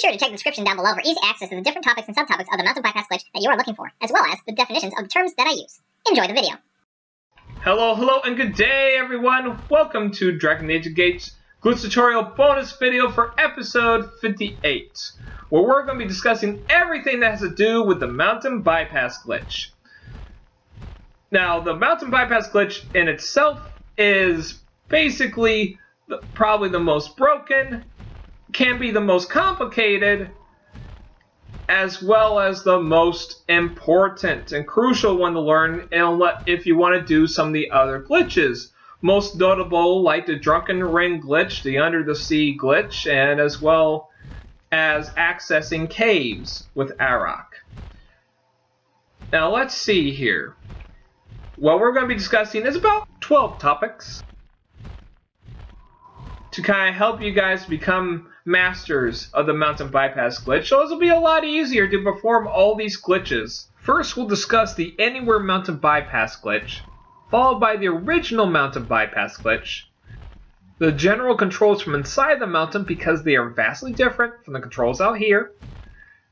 sure to check the description down below for easy access to the different topics and subtopics of the mountain bypass glitch that you are looking for, as well as the definitions of the terms that I use. Enjoy the video. Hello, hello, and good day, everyone. Welcome to Drakan Ancients' Gates glitch tutorial bonus video for episode 58, where we're going to be discussing everything that has to do with the mountain bypass glitch. Now, the mountain bypass glitch in itself is basically the, probably the most broken, can be the most complicated, as well as the most important and crucial one to learn if you want to do some of the other glitches. Most notable like the Drunken Ring glitch, the Under the Sea glitch, and as well as accessing caves with Arokh. Now let's see here. What we're going to be discussing is about 12 topics to kind of help you guys become masters of the mountain bypass glitch, so this will be a lot easier to perform all these glitches. First, we'll discuss the Anywhere Mountain Bypass glitch, followed by the original mountain bypass glitch, the general controls from inside the mountain because they are vastly different from the controls out here,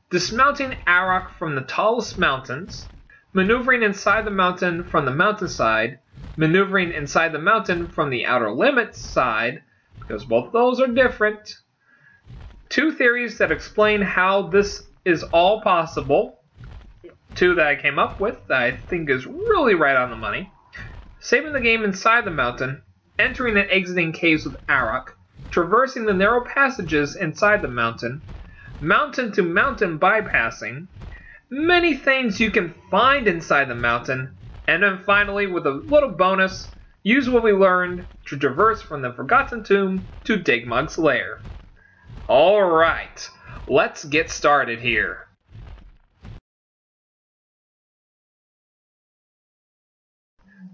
dismounting Arokh from the tallest mountains, maneuvering inside the mountain from the mountainside, maneuvering inside the mountain from the outer limits side, because both those are different. Two theories that explain how this is all possible. Two that I came up with that I think is really right on the money. Saving the game inside the mountain, entering and exiting caves with Arokh, traversing the narrow passages inside the mountain, mountain to mountain bypassing, many things you can find inside the mountain, and then finally, with a little bonus, use what we learned to traverse from the Forgotten Tomb to Digmug's lair. Alright, let's get started here.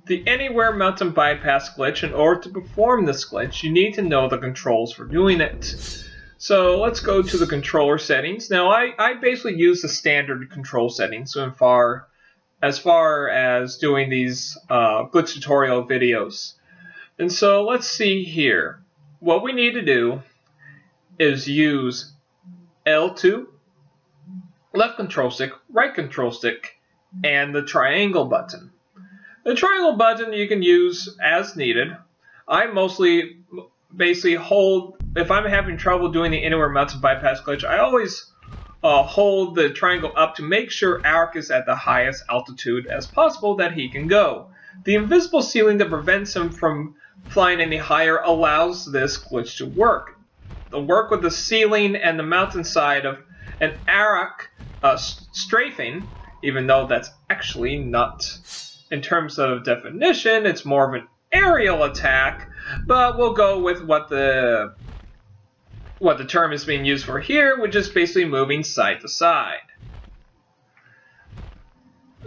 The Anywhere Mountain Bypass glitch, in order to perform this glitch, you need to know the controls for doing it. So let's go to the controller settings. Now I, I basically use the standard control settings so far as far as doing these uh, glitch tutorial videos. And so let's see here. What we need to do is use L2, left control stick, right control stick, and the triangle button. The triangle button you can use as needed. I mostly basically hold, if I'm having trouble doing the anywhere mountain bypass glitch, I always uh, hold the triangle up to make sure Arokh is at the highest altitude as possible that he can go. The invisible ceiling that prevents him from flying any higher allows this glitch to work. The work with the ceiling and the mountainside of an Arokh uh, strafing, even though that's actually not, in terms of definition, it's more of an aerial attack, but we'll go with what the what the term is being used for here, which is basically moving side to side.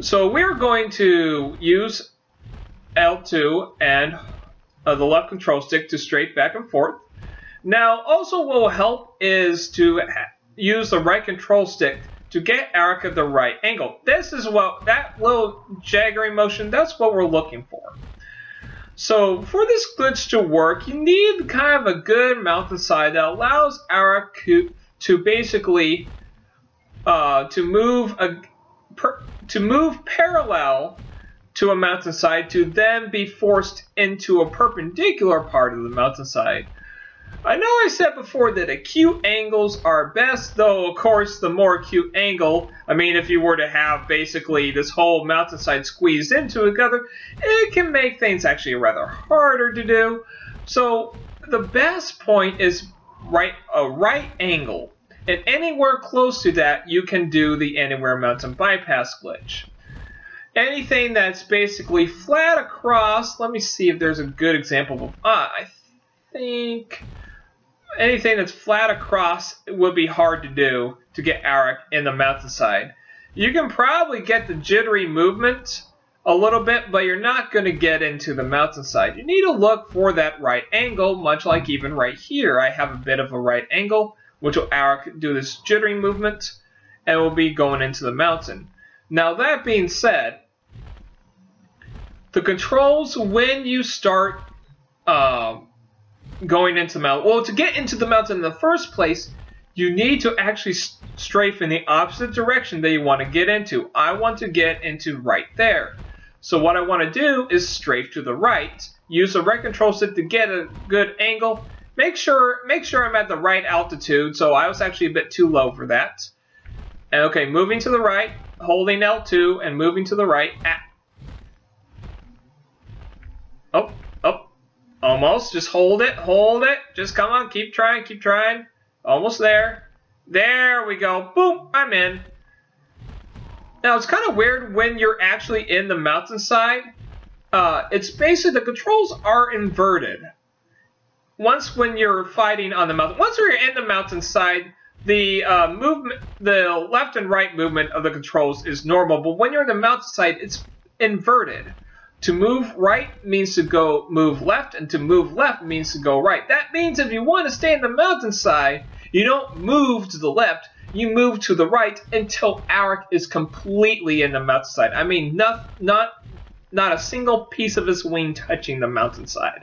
So we're going to use L2 and uh, the left control stick to straight back and forth. Now, also what will help is to use the right control stick to get at the right angle. This is what, that little jaggering motion, that's what we're looking for. So for this glitch to work, you need kind of a good mountainside that allows Arokh to basically uh, to move a per, to move parallel to a mountainside to then be forced into a perpendicular part of the mountainside. I know I said before that acute angles are best, though of course the more acute angle, I mean if you were to have basically this whole mountainside squeezed into together, it can make things actually rather harder to do. So the best point is right a right angle. And anywhere close to that, you can do the Anywhere Mountain Bypass glitch. Anything that's basically flat across, let me see if there's a good example of, ah, I think anything that's flat across would be hard to do to get Arokh in the mountainside. You can probably get the jittery movement a little bit, but you're not going to get into the mountainside. You need to look for that right angle, much like even right here. I have a bit of a right angle, which will Arokh do this jittery movement, and will be going into the mountain. Now that being said, the controls when you start um, going into the mountain. Well, to get into the mountain in the first place, you need to actually strafe in the opposite direction that you want to get into. I want to get into right there. So what I want to do is strafe to the right. Use the right control stick to get a good angle. Make sure make sure I'm at the right altitude. So I was actually a bit too low for that. And okay, moving to the right, holding L2 and moving to the right. Ah. Oh, oh, almost. Just hold it, hold it. Just come on, keep trying, keep trying. Almost there. There we go. Boom, I'm in. Now, it's kind of weird when you're actually in the mountainside. Uh, it's basically, the controls are inverted. Once when you're fighting on the mountain, once you're in the mountainside, the uh, movement, the left and right movement of the controls is normal, but when you're in the mountainside, it's inverted. To move right means to go move left, and to move left means to go right. That means if you want to stay in the mountainside, you don't move to the left, you move to the right until Arokh is completely in the mountainside. I mean, not, not, not a single piece of his wing touching the mountainside.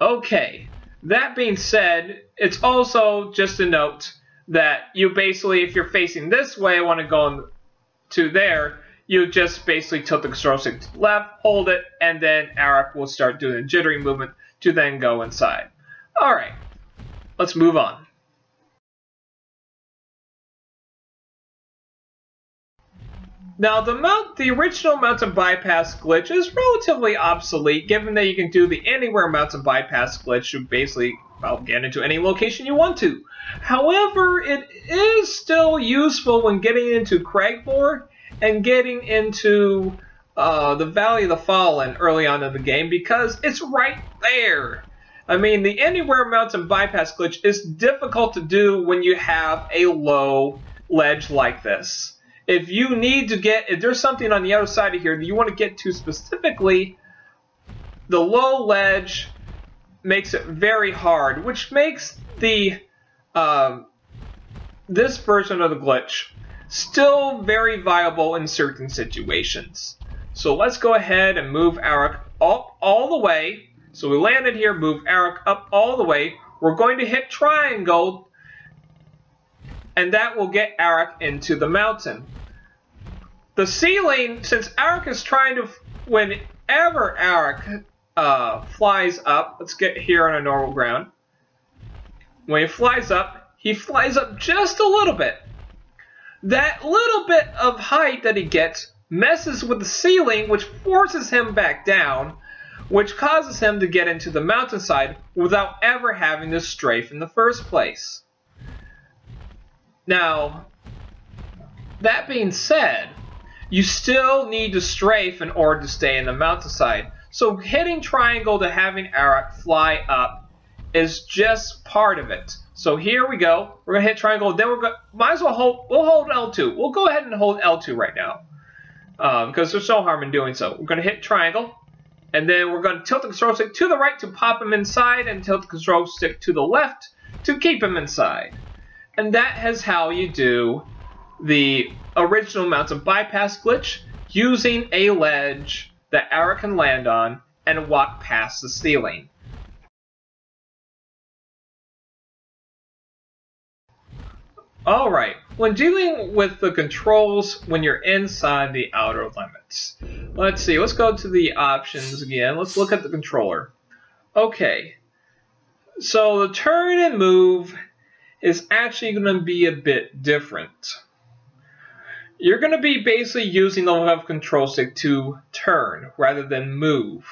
Okay, that being said, it's also just a note that you basically, if you're facing this way, want to go to there, you just basically tilt the control stick to the left, hold it, and then Arokh will start doing a jittery movement to then go inside. Alright, let's move on. Now, the mount, the original mountain bypass glitch is relatively obsolete, given that you can do the anywhere mountain bypass glitch to basically well, get into any location you want to. However, it is still useful when getting into Cragmoor and getting into uh, the Valley of the Fallen early on in the game because it's right there. I mean, the Anywhere Mountain Bypass glitch is difficult to do when you have a low ledge like this. If you need to get, if there's something on the other side of here that you want to get to specifically, the low ledge makes it very hard, which makes the um, this version of the glitch still very viable in certain situations. So let's go ahead and move Arokh up all the way. So we landed here, move Arokh up all the way. We're going to hit triangle, and that will get Arokh into the mountain. The ceiling, since Arokh is trying to, whenever Arokh uh, flies up, let's get here on a normal ground. When he flies up, he flies up just a little bit that little bit of height that he gets messes with the ceiling, which forces him back down, which causes him to get into the mountainside without ever having to strafe in the first place. Now, that being said, you still need to strafe in order to stay in the mountainside. So hitting triangle to having Arokh fly up is just part of it. So here we go. We're gonna hit triangle. Then we're gonna might as well hold. We'll hold L2. We'll go ahead and hold L2 right now because um, there's no harm in doing so. We're gonna hit triangle, and then we're gonna tilt the control stick to the right to pop him inside, and tilt the control stick to the left to keep him inside. And that is how you do the original mountain bypass glitch using a ledge that Arokh can land on and walk past the ceiling. Alright, when dealing with the controls when you're inside the outer limits. Let's see, let's go to the options again. Let's look at the controller. Okay, so the turn and move is actually going to be a bit different. You're going to be basically using the left control stick to turn rather than move.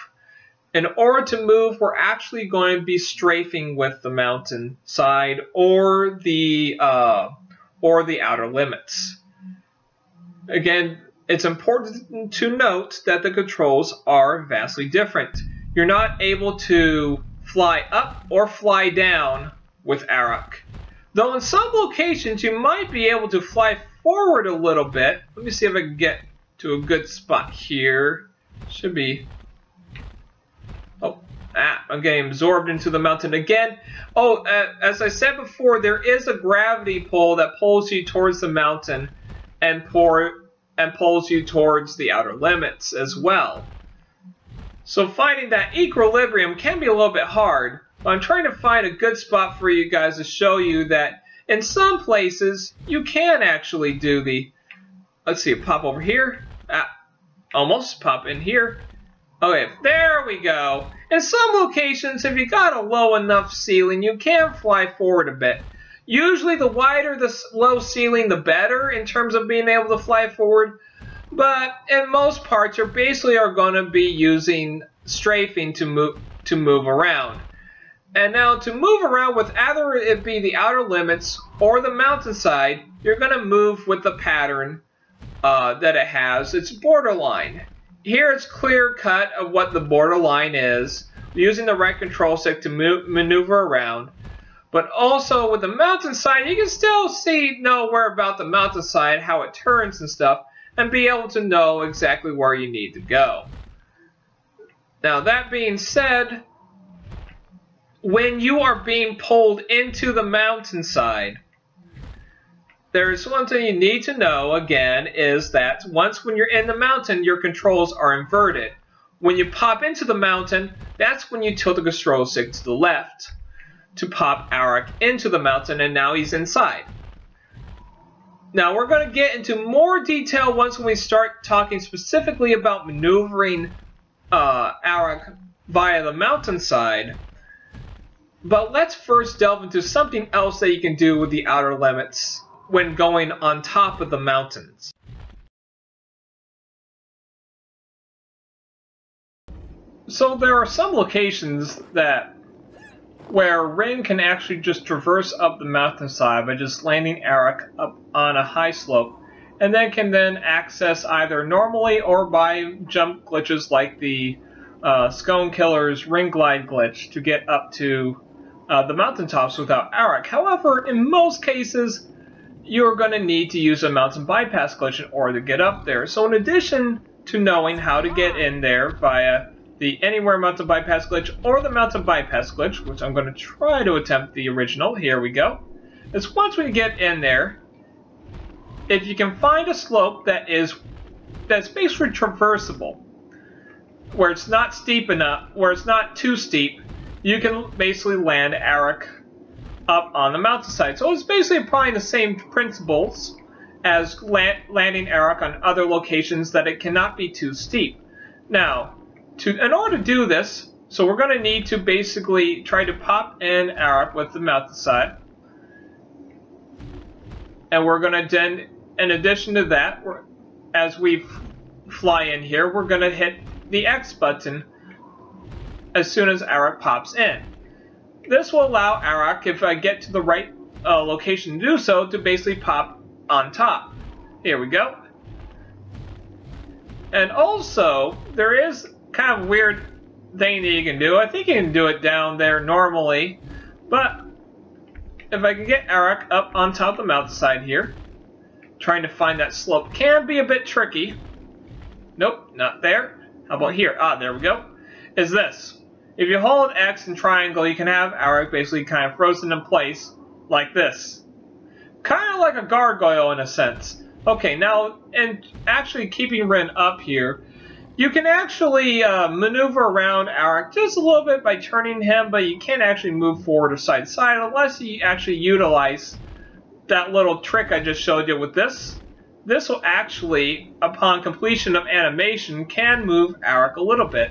In order to move, we're actually going to be strafing with the mountain side or the uh, or the outer limits. Again, it's important to note that the controls are vastly different. You're not able to fly up or fly down with Arokh. Though in some locations you might be able to fly forward a little bit. Let me see if I can get to a good spot here. Should be Ah, I'm getting absorbed into the mountain again. Oh, uh, as I said before, there is a gravity pull that pulls you towards the mountain and, pour, and pulls you towards the outer limits as well. So finding that equilibrium can be a little bit hard, but I'm trying to find a good spot for you guys to show you that in some places, you can actually do the, let's see, pop over here, ah, almost pop in here. Okay, there we go. In some locations, if you got a low enough ceiling, you can fly forward a bit. Usually the wider the low ceiling, the better in terms of being able to fly forward. But in most parts, you basically are going to be using strafing to move to move around. And now to move around with either it be the outer limits or the mountainside, you're going to move with the pattern uh, that it has. It's borderline. Here it's clear cut of what the borderline is, using the right control stick to move, maneuver around. But also with the mountainside, you can still see, know where about the mountainside, how it turns and stuff, and be able to know exactly where you need to go. Now that being said, when you are being pulled into the mountainside, there's one thing you need to know again is that once when you're in the mountain, your controls are inverted. When you pop into the mountain, that's when you tilt the control stick to the left to pop Arokh into the mountain and now he's inside. Now we're going to get into more detail once we start talking specifically about maneuvering uh, Arokh via the mountainside. But let's first delve into something else that you can do with the outer limits when going on top of the mountains. So there are some locations that where Rynn can actually just traverse up the mountainside by just landing Arokh up on a high slope, and then can then access either normally or by jump glitches like the uh, Scone Killer's Ring Glide glitch to get up to uh, the mountaintops without Arokh. However, in most cases, you're going to need to use a mountain bypass glitch in order to get up there. So in addition to knowing how to get in there via the Anywhere Mountain Bypass glitch or the Mountain Bypass glitch, which I'm going to try to attempt the original. Here we go. Is once we get in there, if you can find a slope that is that's basically traversable, where it's not steep enough, where it's not too steep, you can basically land Arokh up on the mountainside. So it's basically applying the same principles as landing Arokh on other locations that it cannot be too steep. Now, to in order to do this, so we're going to need to basically try to pop in Arokh with the mountainside. And we're going to then, in addition to that, as we fly in here, we're going to hit the X button as soon as Arokh pops in. This will allow Arokh, if I get to the right uh, location to do so, to basically pop on top. Here we go. And also, there is kind of weird thing that you can do. I think you can do it down there normally, but if I can get Arokh up on top of the mountainside here, trying to find that slope can be a bit tricky. Nope, not there. How about here? Ah, there we go. Is this. If you hold X and triangle, you can have Arokh basically kind of frozen in place like this. Kind of like a gargoyle in a sense. Okay, now, and actually keeping Rynn up here, you can actually uh, maneuver around Arokh just a little bit by turning him, but you can't actually move forward or side to side unless you actually utilize that little trick I just showed you with this. This will actually, upon completion of animation, can move Arokh a little bit.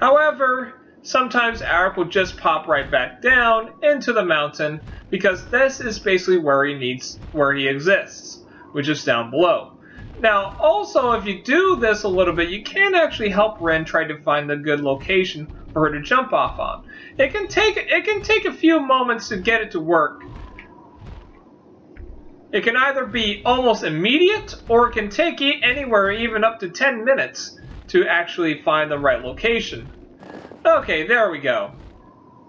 However, sometimes Arokh will just pop right back down into the mountain because this is basically where he needs, where he exists, which is down below. Now, also, if you do this a little bit, you can actually help Rynn try to find the good location for her to jump off on. It can take it can take a few moments to get it to work. It can either be almost immediate, or it can take anywhere even up to 10 minutes to actually find the right location. Okay, there we go.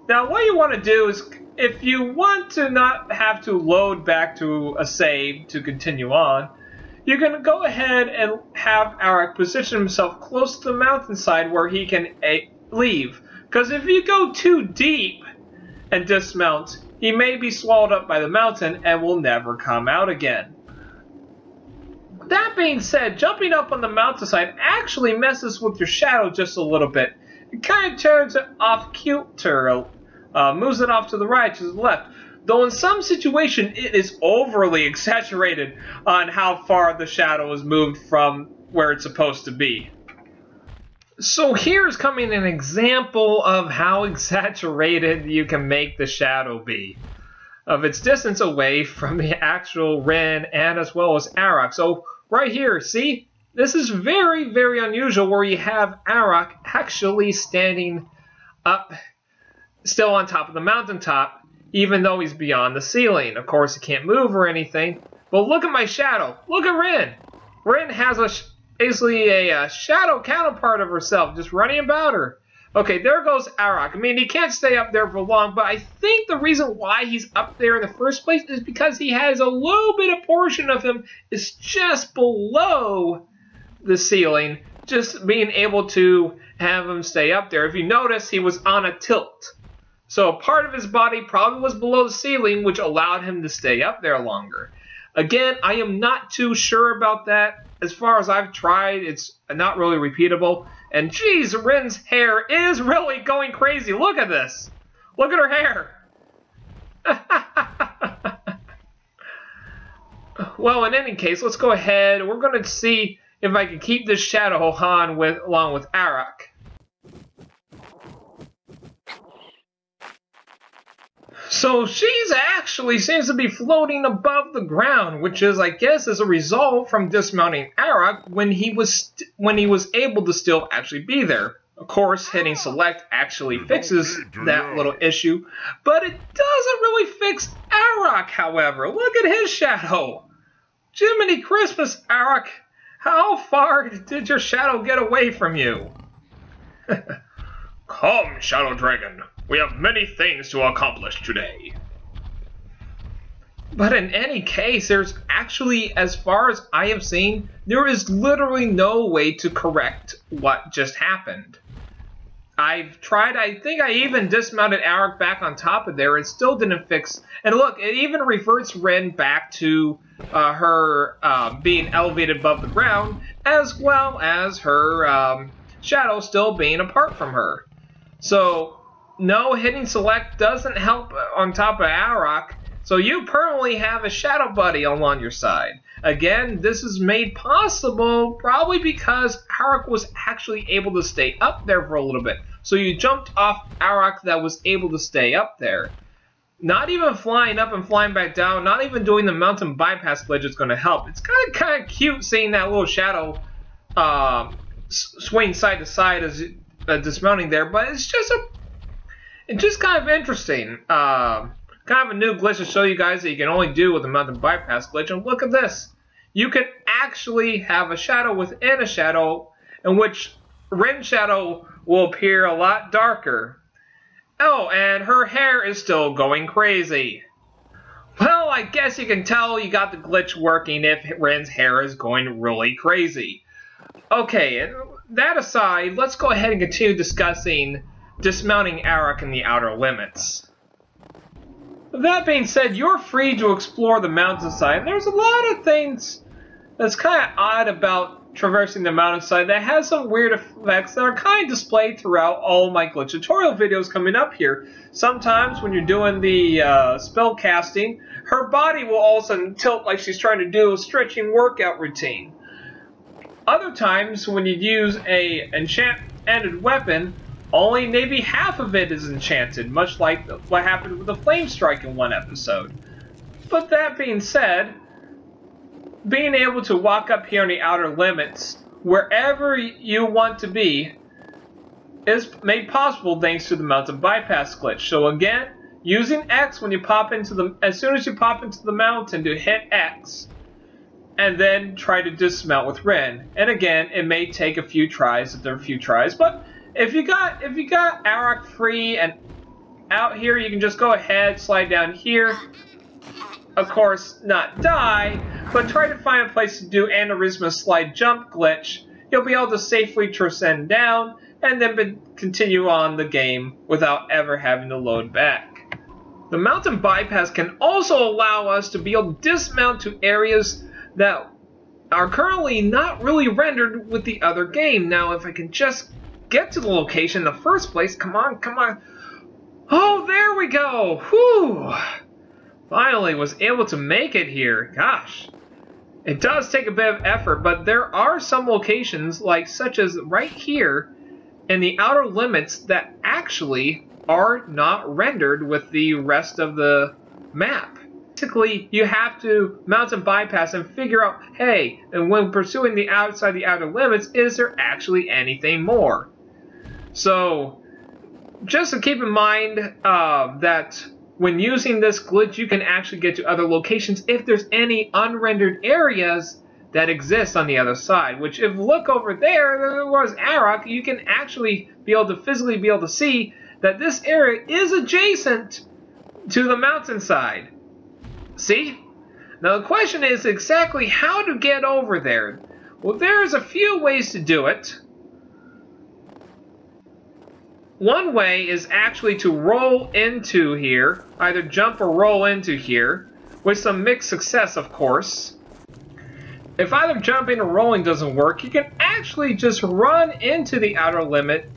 Now, what you want to do is, if you want to not have to load back to a save to continue on, you can go ahead and have Arokh position himself close to the mountainside where he can leave. Because if you go too deep and dismount, he may be swallowed up by the mountain and will never come out again. That being said, jumping up on the mountainside actually messes with your shadow just a little bit. It kind of turns it off kilter, uh, moves it off to the right, to the left. though in some situation it is overly exaggerated on how far the shadow is moved from where it's supposed to be. So here's coming an example of how exaggerated you can make the shadow be. Of its distance away from the actual Rynn and as well as Arokh. So right here, see? This is very, very unusual where you have Arokh actually standing up, still on top of the mountaintop, even though he's beyond the ceiling. Of course, he can't move or anything. But look at my shadow. Look at Rynn. Rynn has a basically a, a, shadow counterpart of herself, just running about her. Okay, there goes Arokh. I mean, he can't stay up there for long, but I think the reason why he's up there in the first place is because he has a little bit of portion of him is just below the ceiling, just being able to have him stay up there. If you notice, he was on a tilt. So part of his body probably was below the ceiling, which allowed him to stay up there longer. Again, I am not too sure about that. As far as I've tried, it's not really repeatable. And geez, Rynn's hair is really going crazy. Look at this. Look at her hair. well, in any case, let's go ahead. We're going to see if I can keep this Shadow Han with along with Arokh. So she's actually seems to be floating above the ground, which is, I guess, as a result from dismounting Arokh when he was when he was able to still actually be there. Of course, hitting select actually fixes that little issue, but it doesn't really fix Arokh, however. Look at his shadow. Jiminy Christmas, Arokh. How far did your shadow get away from you? Come, Shadow Dragon. We have many things to accomplish today. But in any case, there's actually, as far as I have seen, there is literally no way to correct what just happened. I've tried, I think I even dismounted Arokh back on top of there. It still didn't fix. And look, it even reverts Rynn back to uh, her uh, being elevated above the ground, as well as her um, shadow still being apart from her. So no, hitting select doesn't help on top of Arokh, so you permanently have a Shadow Buddy on your side. Again, this is made possible probably because Arokh was actually able to stay up there for a little bit. So you jumped off Arokh that was able to stay up there. Not even flying up and flying back down, not even doing the mountain bypass glitch is going to help. It's kind of kind of cute seeing that little shadow uh, swing side to side as uh, dismounting there, but it's just a it's just kind of interesting. Uh, kind of a new glitch to show you guys that you can only do with the mountain bypass glitch. And look at this. You can actually have a shadow within a shadow in which Rynn shadow will appear a lot darker. Oh, and her hair is still going crazy. Well, I guess you can tell you got the glitch working if Rynn's hair is going really crazy. Okay, that aside, let's go ahead and continue discussing dismounting Arokh in the outer limits. That being said, you're free to explore the mountainside. There's a lot of things that's kind of odd about traversing the mountainside that has some weird effects that are kind of displayed throughout all my glitch tutorial videos coming up here. Sometimes when you're doing the uh, spell casting, her body will all of a sudden tilt like she's trying to do a stretching workout routine. Other times when you use a enchanted weapon, only maybe half of it is enchanted, much like what happened with the Flame Strike in one episode. But that being said, being able to walk up here in the outer limits, wherever you want to be, is made possible thanks to the mountain bypass glitch. So again, using X when you pop into the, as soon as you pop into the mountain to hit X, and then try to dismount with Rynn. And again, it may take a few tries, if there are a few tries, but if you got if you got Arokh free and out here, you can just go ahead, slide down here. Of course, not die, but try to find a place to do Aneurysma slide jump glitch. You'll be able to safely transcend down and then continue on the game without ever having to load back. The mountain bypass can also allow us to be able to dismount to areas that are currently not really rendered with the other game. Now, if I can just get to the location in the first place. Come on, come on. Oh, there we go. Whew. finally was able to make it here. Gosh. It does take a bit of effort, but there are some locations, like such as right here, in the outer limits that actually are not rendered with the rest of the map. Basically, you have to mount mountain bypass and figure out, hey, and when pursuing the outside the outer limits, is there actually anything more? So, just to keep in mind uh, that when using this glitch, you can actually get to other locations if there's any unrendered areas that exist on the other side. Which, if look over there, there was Arokh, you can actually be able to physically be able to see that this area is adjacent to the mountainside. See? Now the question is exactly how to get over there. Well, there's a few ways to do it. One way is actually to roll into here, either jump or roll into here, with some mixed success, of course. If either jumping or rolling doesn't work, you can actually just run into the outer limit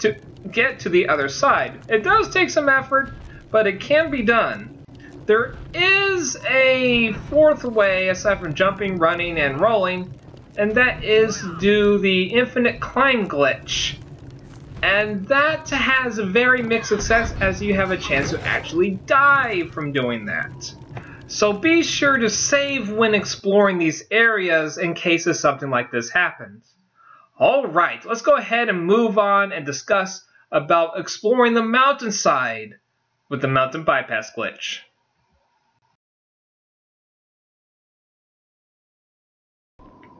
to get to the other side. It does take some effort, but it can be done. There is a fourth way, aside from jumping, running, and rolling, and that is do the infinite climb glitch. And that has a very mixed success as you have a chance to actually die from doing that. So be sure to save when exploring these areas in case of something like this happens. Alright, let's go ahead and move on and discuss about exploring the mountainside with the mountain bypass glitch.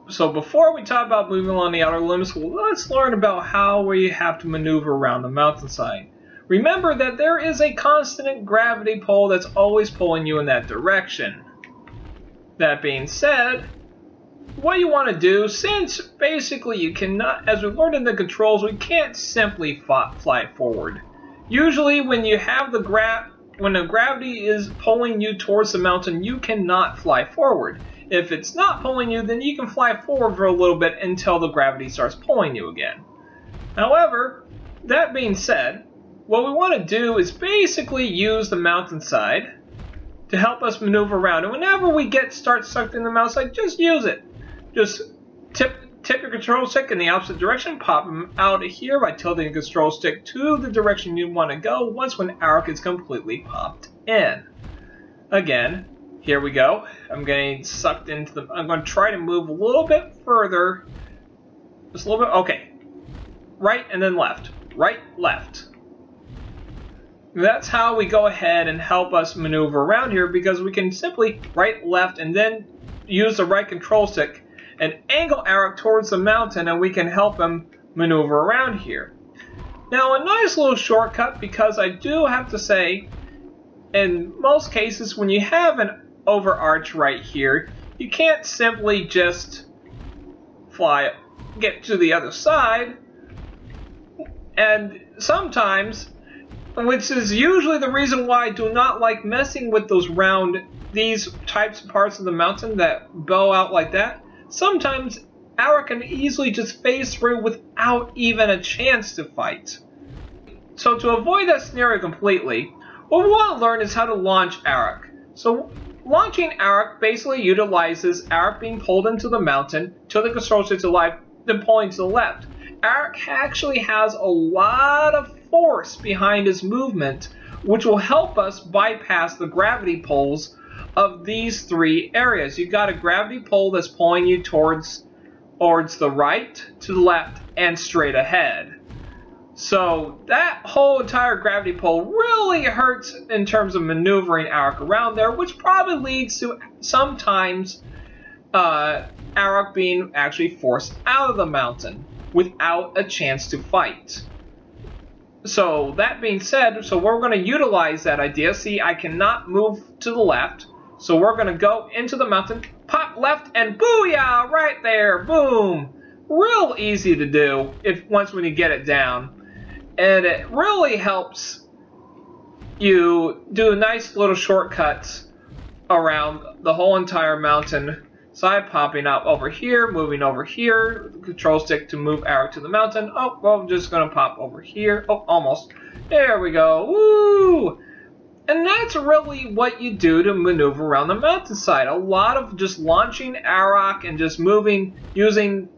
So before we talk about moving along the outer limits, let's learn about how we have to maneuver around the mountainside. Remember that there is a constant gravity pull that's always pulling you in that direction. That being said, what you want to do, since basically you cannot, as we learned in the controls, we can't simply fly forward. Usually when you have the gra when the gravity is pulling you towards the mountain, you cannot fly forward. If it's not pulling you, then you can fly forward for a little bit until the gravity starts pulling you again. However, that being said, what we want to do is basically use the mountainside to help us maneuver around. And whenever we get start sucked in the mountainside, just use it. Just tip tip your control stick in the opposite direction, pop them out of here by tilting the control stick to the direction you want to go once when Arokh is completely popped in. Again, here we go. I'm getting sucked into the... I'm going to try to move a little bit further. Just a little bit. Okay. Right and then left. Right, left. That's how we go ahead and help us maneuver around here because we can simply right, left, and then use the right control stick and angle Arokh towards the mountain and we can help him maneuver around here. Now a nice little shortcut because I do have to say in most cases when you have an overarch right here, you can't simply just fly, get to the other side. And sometimes, which is usually the reason why I do not like messing with those round, these types of parts of the mountain that bow out like that, sometimes Arokh can easily just phase through without even a chance to fight. So to avoid that scenario completely, what we want to learn is how to launch Arokh. So Launching Arokh basically utilizes Arokh being pulled into the mountain to the control to life, then pulling to the left. Arokh actually has a lot of force behind his movement, which will help us bypass the gravity pulls of these three areas. You've got a gravity pull that's pulling you towards, towards the right, to the left, and straight ahead. So that whole entire gravity pull really hurts in terms of maneuvering Arokh around there, which probably leads to sometimes uh, Arokh being actually forced out of the mountain without a chance to fight. So that being said, so we're going to utilize that idea. See, I cannot move to the left, so we're going to go into the mountain, pop left, and booyah, right there, boom. Real easy to do if once when you get it down and it really helps you do a nice little shortcuts around the whole entire mountain side, popping up over here, moving over here, control stick to move arrow to the mountain. Oh, well, I'm just going to pop over here. Oh, almost. There we go. Woo! And that's really what you do to maneuver around the mountainside. A lot of just launching Arokh and just moving using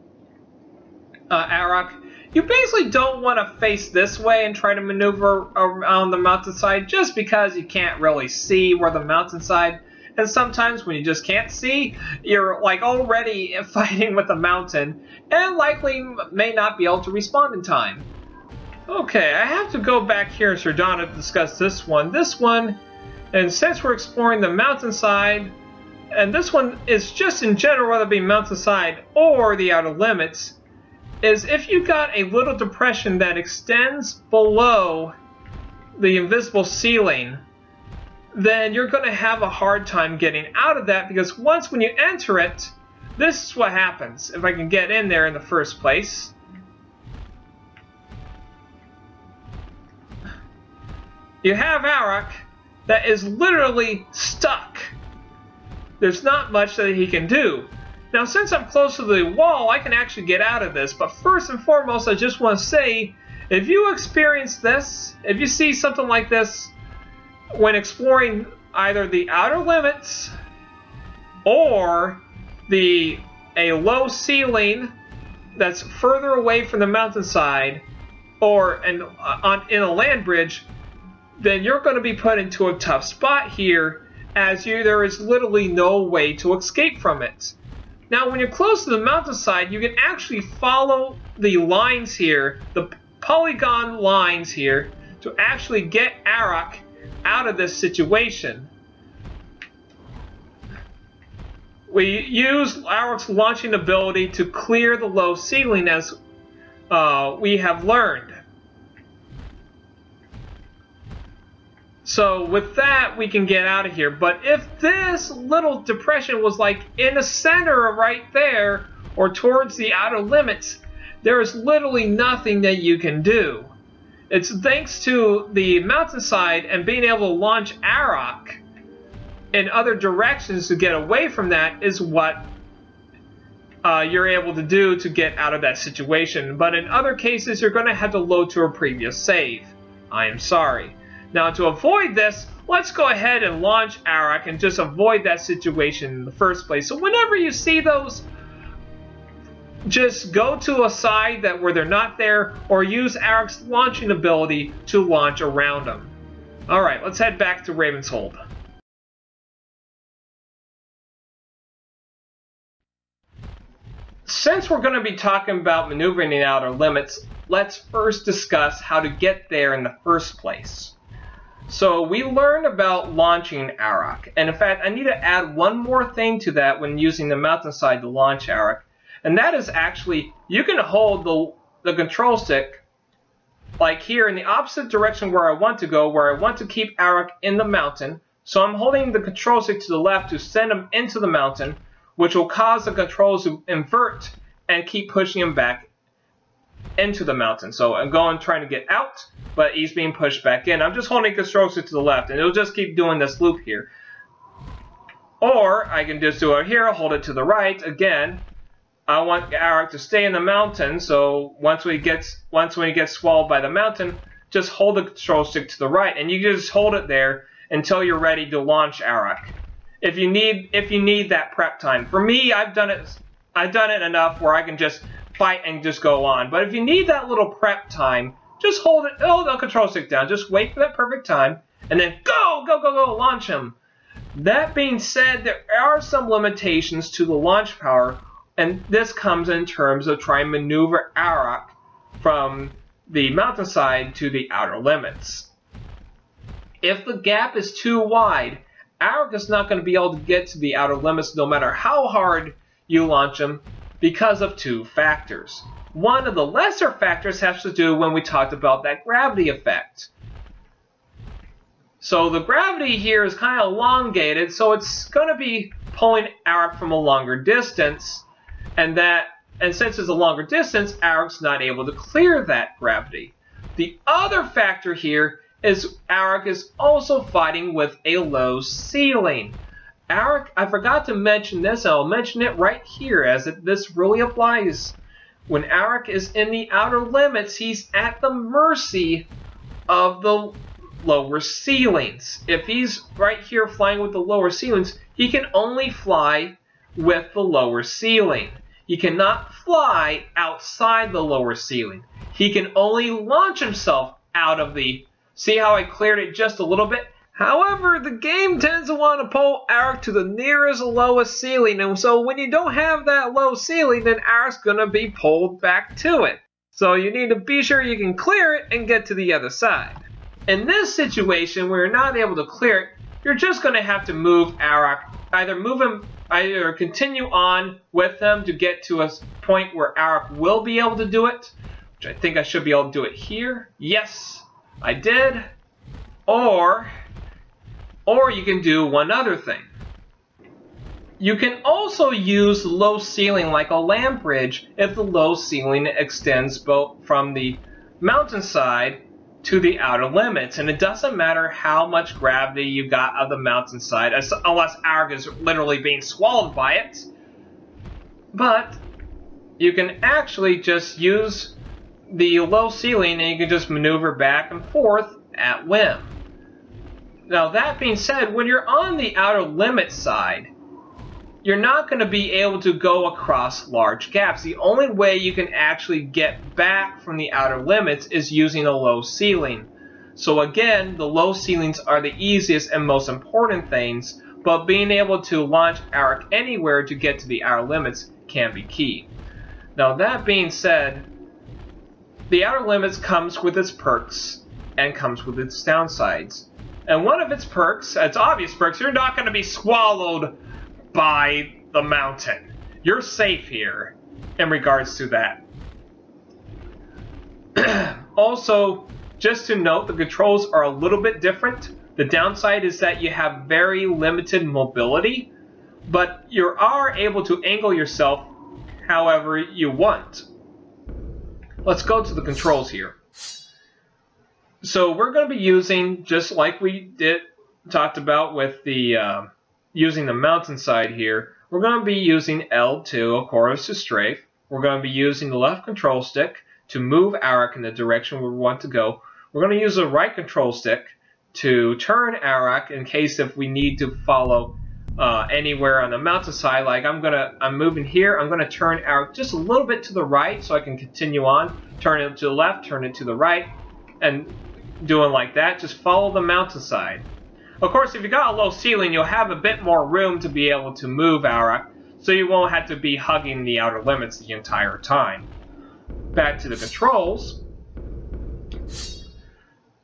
uh. You basically don't want to face this way and try to maneuver around the mountainside just because you can't really see where the mountainside. And sometimes when you just can't see, you're like already fighting with the mountain and likely may not be able to respond in time. Okay, I have to go back here in Surdana to discuss this one. This one, and since we're exploring the mountainside, and this one is just in general, whether it be mountainside or the outer limits, is if you got a little depression that extends below the invisible ceiling, then you're going to have a hard time getting out of that because once when you enter it, this is what happens. If I can get in there in the first place. you have Arokh that is literally stuck. There's not much that he can do. Now, since I'm close to the wall, I can actually get out of this. But first and foremost, I just want to say, if you experience this, if you see something like this when exploring either the outer limits or the a low ceiling that's further away from the mountainside or an, uh, on, in a land bridge, then you're going to be put into a tough spot here as you there is literally no way to escape from it. Now when you're close to the mountainside you can actually follow the lines here, the polygon lines here, to actually get Arokh out of this situation. We use Arokh's launching ability to clear the low ceiling as uh, we have learned. So with that, we can get out of here. But if this little depression was like in the center right there, or towards the outer limits, there is literally nothing that you can do. It's thanks to the mountainside and being able to launch Arokh in other directions to get away from that is what uh, you're able to do to get out of that situation. But in other cases, you're going to have to load to a previous save. I am sorry. Now to avoid this, let's go ahead and launch Arokh and just avoid that situation in the first place. So whenever you see those, just go to a side that where they're not there or use Arokh's launching ability to launch around them. Alright, let's head back to Ravenshold. Since we're going to be talking about maneuvering in outer limits, let's first discuss how to get there in the first place. So we learned about launching Arokh, and in fact I need to add one more thing to that when using the mountainside to launch Arokh, and that is actually you can hold the, the control stick like here in the opposite direction where I want to go, where I want to keep Arokh in the mountain. So I'm holding the control stick to the left to send him into the mountain, which will cause the controls to invert and keep pushing him back into the mountain. So I'm going trying to get out, but he's being pushed back in. I'm just holding control stick to the left, and it'll just keep doing this loop here. Or I can just do it here, hold it to the right. Again, I want Arokh to stay in the mountain, so once we gets once when he gets swallowed by the mountain, just hold the control stick to the right, and you just hold it there until you're ready to launch Arokh. If you need if you need that prep time. For me, I've done it I've done it enough where I can just fight and just go on. But if you need that little prep time, just hold it, hold the control stick down. Just wait for that perfect time, and then go, go, go, go, launch him. That being said, there are some limitations to the launch power, and this comes in terms of trying to maneuver Arokh from the mountainside to the outer limits. If the gap is too wide, Arokh is not going to be able to get to the outer limits no matter how hard you launch him because of two factors. One of the lesser factors has to do when we talked about that gravity effect. So the gravity here is kind of elongated, so it's going to be pulling Arokh from a longer distance, and that and since it's a longer distance, Arokh's not able to clear that gravity. The other factor here is Arokh is also fighting with a low ceiling. Arokh, I forgot to mention this, I'll mention it right here as it, this really applies. When Arokh is in the outer limits, he's at the mercy of the lower ceilings. If he's right here flying with the lower ceilings, he can only fly with the lower ceiling. He cannot fly outside the lower ceiling. He can only launch himself out of the... See how I cleared it just a little bit? However, the game tends to want to pull Arokh to the nearest lowest ceiling, and so when you don't have that low ceiling, then Arokh's going to be pulled back to it. So you need to be sure you can clear it and get to the other side. In this situation, where you're not able to clear it, you're just going to have to move Arokh, either move him, either continue on with him to get to a point where Arokh will be able to do it, which I think I should be able to do it here. Yes, I did. Or or you can do one other thing. You can also use low ceiling like a land bridge if the low ceiling extends both from the mountainside to the outer limits. And it doesn't matter how much gravity you got of the mountainside, unless Arokh is literally being swallowed by it. But you can actually just use the low ceiling and you can just maneuver back and forth at whim. Now, that being said, when you're on the outer limit side, you're not going to be able to go across large gaps. The only way you can actually get back from the outer limits is using a low ceiling. So again, the low ceilings are the easiest and most important things, but being able to launch Arokh anywhere to get to the outer limits can be key. Now that being said, the outer limits comes with its perks and comes with its downsides. And one of its perks, uh, its obvious perks, you're not going to be swallowed by the mountain. You're safe here in regards to that. also, just to note, the controls are a little bit different. The downside is that you have very limited mobility, but you are able to angle yourself however you want. Let's go to the controls here. So we're going to be using, just like we did talked about with the uh, using the mountainside here, we're going to be using L2, of course, to strafe. We're going to be using the left control stick to move Arokh in the direction we want to go. We're going to use the right control stick to turn Arokh in case if we need to follow uh, anywhere on the mountainside. Like I'm gonna, I'm moving here. I'm gonna turn Arokh just a little bit to the right so I can continue on. Turn it to the left, turn it to the right, and doing like that, just follow the mountainside. Of course, if you got a low ceiling, you'll have a bit more room to be able to move Arokh, so you won't have to be hugging the outer limits the entire time. Back to the controls.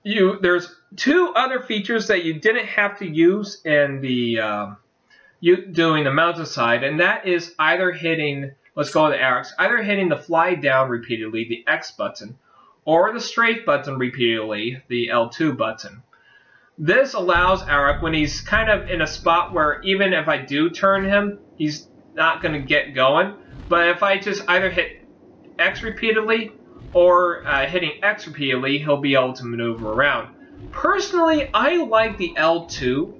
You There's two other features that you didn't have to use in the um, you doing the mountainside, and that is either hitting, let's go to Arokh's, either hitting the fly down repeatedly, the X button, or the strafe button repeatedly, the L2 button. This allows Arokh, when he's kind of in a spot where even if I do turn him, he's not going to get going. But if I just either hit X repeatedly or uh, hitting X repeatedly, he'll be able to maneuver around. Personally, I like the L2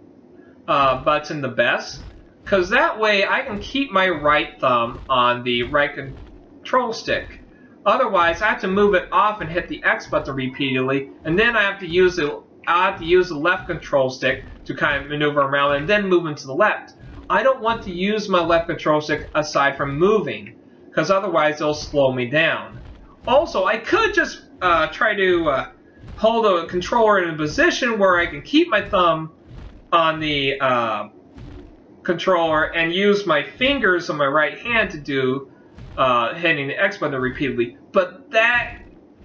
uh, button the best because that way I can keep my right thumb on the right control stick Otherwise, I have to move it off and hit the X button repeatedly, and then I have to use the I have to use the left control stick to kind of maneuver around and then move into the left. I don't want to use my left control stick aside from moving, because otherwise it'll slow me down. Also, I could just uh, try to uh, hold a controller in a position where I can keep my thumb on the uh, controller and use my fingers on my right hand to do uh, hitting the X button repeatedly, but that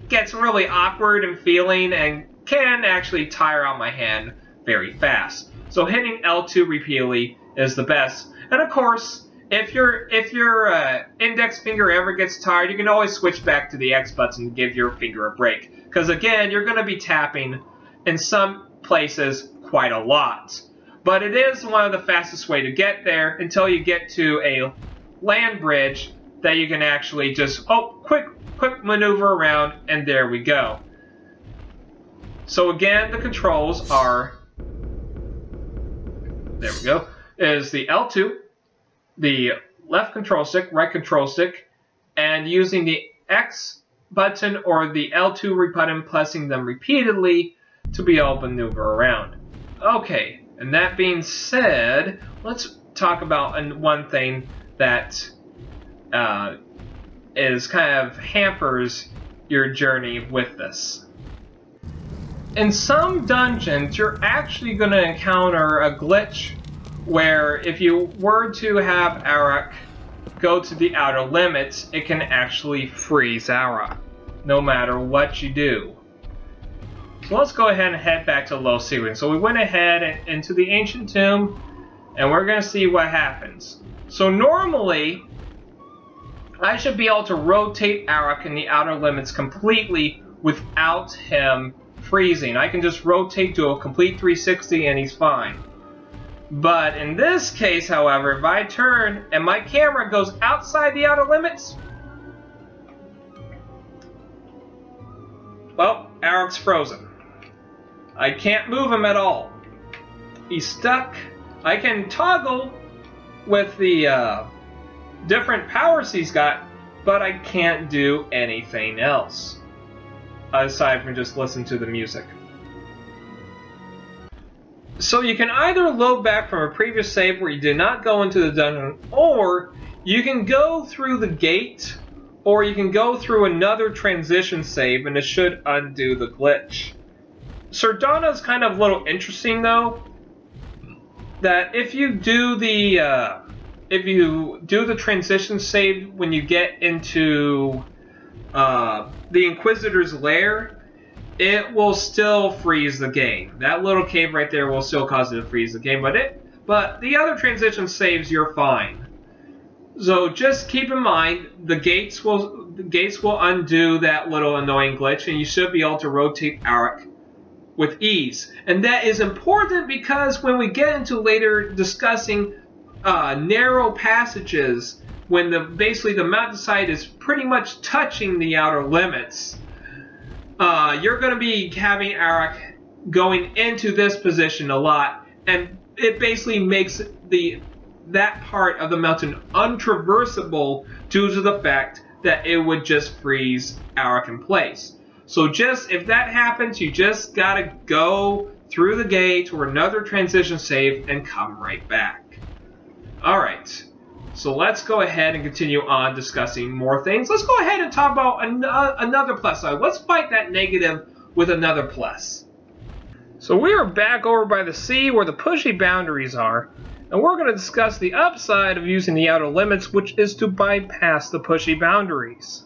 gets really awkward and feeling and can actually tire out my hand very fast. So hitting L2 repeatedly is the best. And of course, if your if your uh, index finger ever gets tired, you can always switch back to the X button and give your finger a break. Because again, you're going to be tapping in some places quite a lot. But it is one of the fastest way to get there until you get to a land bridge that you can actually just, oh, quick, quick maneuver around, and there we go. So again, the controls are, there we go, is the L2, the left control stick, right control stick, and using the X button or the L2 button, pressing them repeatedly to be able to maneuver around. Okay, and that being said, let's talk about one thing that uh, is kind of hampers your journey with this. In some dungeons, you're actually going to encounter a glitch where if you were to have Arokh go to the outer limits, it can actually freeze Arokh, no matter what you do. So let's go ahead and head back to Low Ceiling. So we went ahead into the Ancient Tomb, and we're going to see what happens. So normally, I should be able to rotate Arokh in the outer limits completely without him freezing. I can just rotate to a complete 360 and he's fine. But in this case, however, if I turn and my camera goes outside the outer limits, well, Arokh's frozen. I can't move him at all. He's stuck. I can toggle with the uh, different powers he's got, but I can't do anything else aside from just listen to the music. So you can either load back from a previous save where you did not go into the dungeon, or you can go through the gate, or you can go through another transition save and it should undo the glitch. Surdana is kind of a little interesting though. That if you do the uh, if you do the transition save when you get into uh, the Inquisitor's lair, it will still freeze the game. That little cave right there will still cause it to freeze the game, but it but the other transition saves you're fine. So just keep in mind the gates will the gates will undo that little annoying glitch, and you should be able to rotate Arokh with ease. And that is important because when we get into later discussing uh, narrow passages, when the basically the mountainside is pretty much touching the outer limits, uh, you're going to be having Arokh going into this position a lot, and it basically makes the that part of the mountain untraversable due to the fact that it would just freeze Arokh in place. So just, if that happens, you just gotta go through the gate or another transition save and come right back. Alright, so let's go ahead and continue on discussing more things. Let's go ahead and talk about an uh, another plus side. Let's fight that negative with another plus. So we are back over by the sea where the pushy boundaries are, and we're going to discuss the upside of using the outer limits, which is to bypass the pushy boundaries.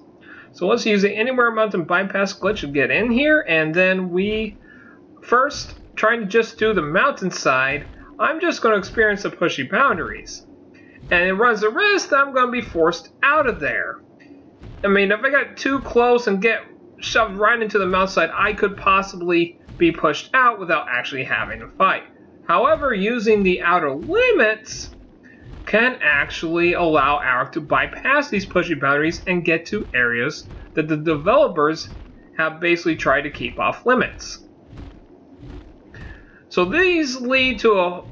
So let's use the Anywhere Mountain Bypass glitch to get in here, and then we first trying to just do the mountainside. I'm just going to experience the pushy boundaries. And it runs the risk that I'm going to be forced out of there. I mean, if I got too close and get shoved right into the mountainside, I could possibly be pushed out without actually having to fight. However, using the outer limits, can actually allow Arokh to bypass these pushy boundaries and get to areas that the developers have basically tried to keep off limits. So these lead to a,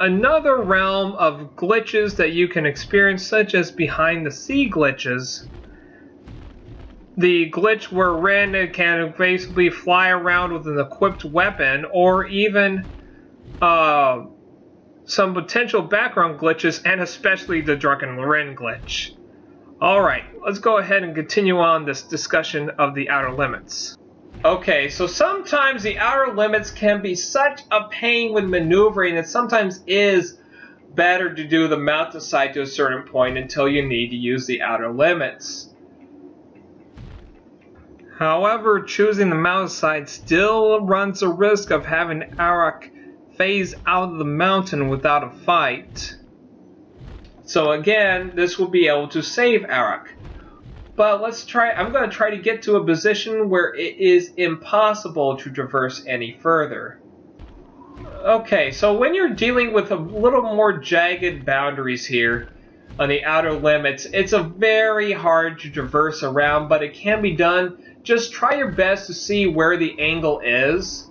another realm of glitches that you can experience, such as behind the sea glitches. The glitch where Rynn can basically fly around with an equipped weapon, or even uh, some potential background glitches, and especially the Drunken Rynn glitch. Alright, let's go ahead and continue on this discussion of the outer limits. Okay, so sometimes the outer limits can be such a pain when maneuvering, it sometimes is better to do the mountainside to a certain point until you need to use the outer limits. However, choosing the mountainside still runs the risk of having Arokh phase out of the mountain without a fight. So again, this will be able to save Arokh. But let's try, I'm going to try to get to a position where it is impossible to traverse any further. Okay, so when you're dealing with a little more jagged boundaries here on the outer limits, it's a very hard to traverse around, but it can be done. Just try your best to see where the angle is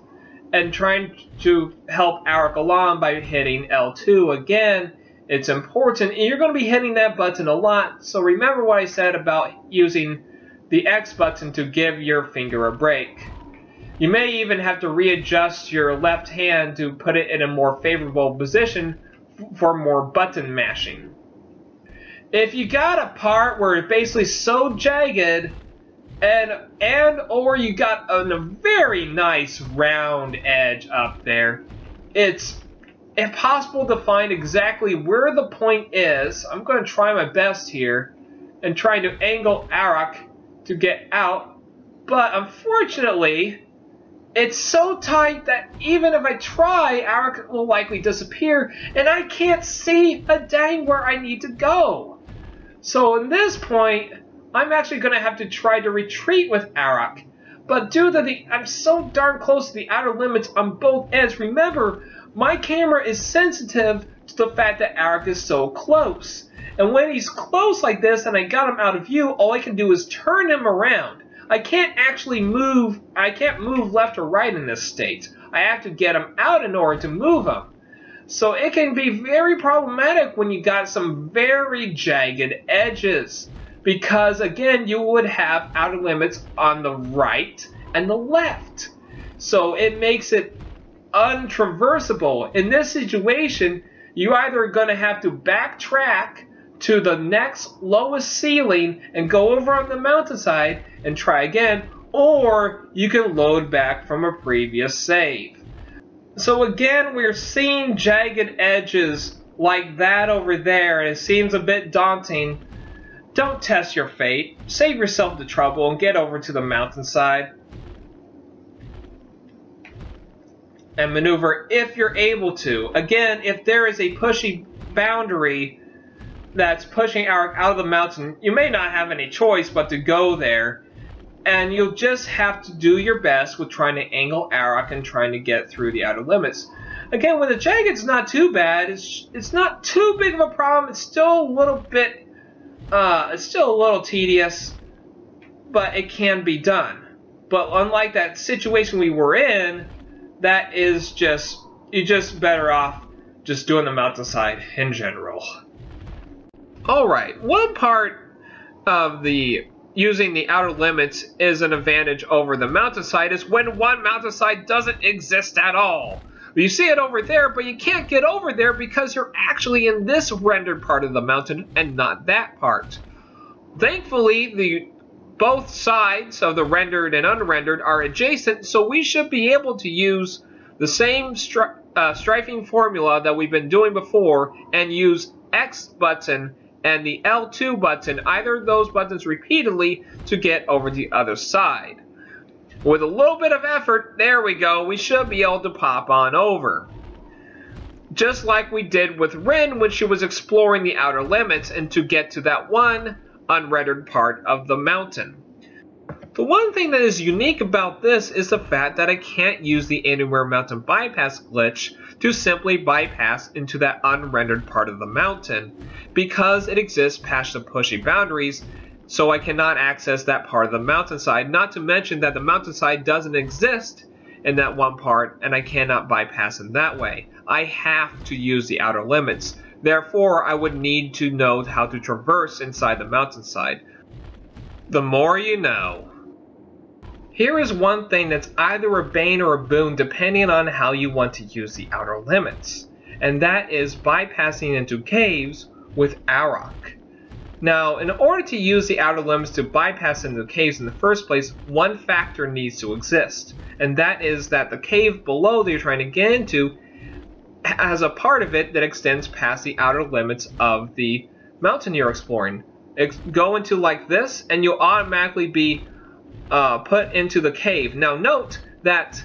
and trying to help Arokh along by hitting L2 again. It's important, and you're going to be hitting that button a lot, so remember what I said about using the X button to give your finger a break. You may even have to readjust your left hand to put it in a more favorable position for more button mashing. If you got a part where it's basically so jagged and and or you got a, a very nice round edge up there, it's impossible to find exactly where the point is. I'm going to try my best here and trying to angle Arokh to get out, but unfortunately, it's so tight that even if I try, Arokh will likely disappear, and I can't see a dang where I need to go. So in this point, I'm actually going to have to try to retreat with Arokh. But due to the, I'm so darn close to the outer limits on both ends, remember, my camera is sensitive to the fact that Arokh is so close. And when he's close like this and I got him out of view, all I can do is turn him around. I can't actually move, I can't move left or right in this state. I have to get him out in order to move him. So it can be very problematic when you got some very jagged edges. Because again, you would have outer limits on the right and the left. So it makes it untraversable. In this situation, you either are going to have to backtrack to the next lowest ceiling and go over on the mountainside and try again, or you can load back from a previous save. So again, we're seeing jagged edges like that over there, and it seems a bit daunting. Don't test your fate. Save yourself the trouble and get over to the mountainside. And maneuver if you're able to. Again, if there is a pushy boundary that's pushing Arokh out of the mountain, you may not have any choice but to go there. And you'll just have to do your best with trying to angle Arokh and trying to get through the outer limits. Again, with the Jagged's not too bad. It's it's not too big of a problem. It's still a little bit, uh, it's still a little tedious, but it can be done. But unlike that situation we were in, that is just, you're just better off just doing the mountainside in general. Alright, one part of the using the outer limits is an advantage over the mountainside is when one mountainside doesn't exist at all. You see it over there, but you can't get over there because you're actually in this rendered part of the mountain and not that part. Thankfully, the both sides of the rendered and unrendered are adjacent, so we should be able to use the same stri uh, strafing formula that we've been doing before and use X button and the L2 button, either of those buttons repeatedly to get over the other side. With a little bit of effort, there we go, we should be able to pop on over. Just like we did with Rynn when she was exploring the outer limits and to get to that one unrendered part of the mountain. The one thing that is unique about this is the fact that I can't use the Anywhere Mountain Bypass glitch to simply bypass into that unrendered part of the mountain because it exists past the pushy boundaries so I cannot access that part of the mountainside. Not to mention that the mountainside doesn't exist in that one part and I cannot bypass in that way. I have to use the outer limits. Therefore, I would need to know how to traverse inside the mountainside. The more you know. Here is one thing that's either a bane or a boon depending on how you want to use the outer limits, and that is bypassing into caves with Arokh. Now, in order to use the outer limits to bypass into caves in the first place, one factor needs to exist, and that is that the cave below that you're trying to get into has a part of it that extends past the outer limits of the mountain you're exploring. Go into like this, and you'll automatically be uh, put into the cave. Now note that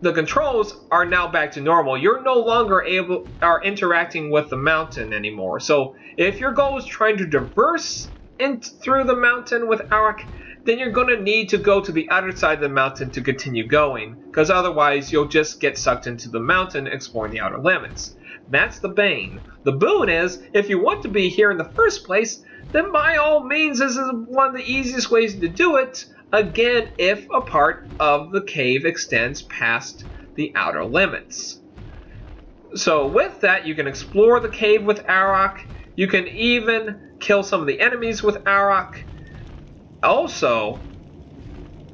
the controls are now back to normal. You're no longer able are interacting with the mountain anymore. So if your goal is trying to traverse in through the mountain with Arokh, then you're going to need to go to the other side of the mountain to continue going, because otherwise you'll just get sucked into the mountain exploring the outer limits. That's the bane. The boon is, if you want to be here in the first place, then by all means this is one of the easiest ways to do it. Again, if a part of the cave extends past the outer limits. So with that, you can explore the cave with Arokh. You can even kill some of the enemies with Arokh. Also,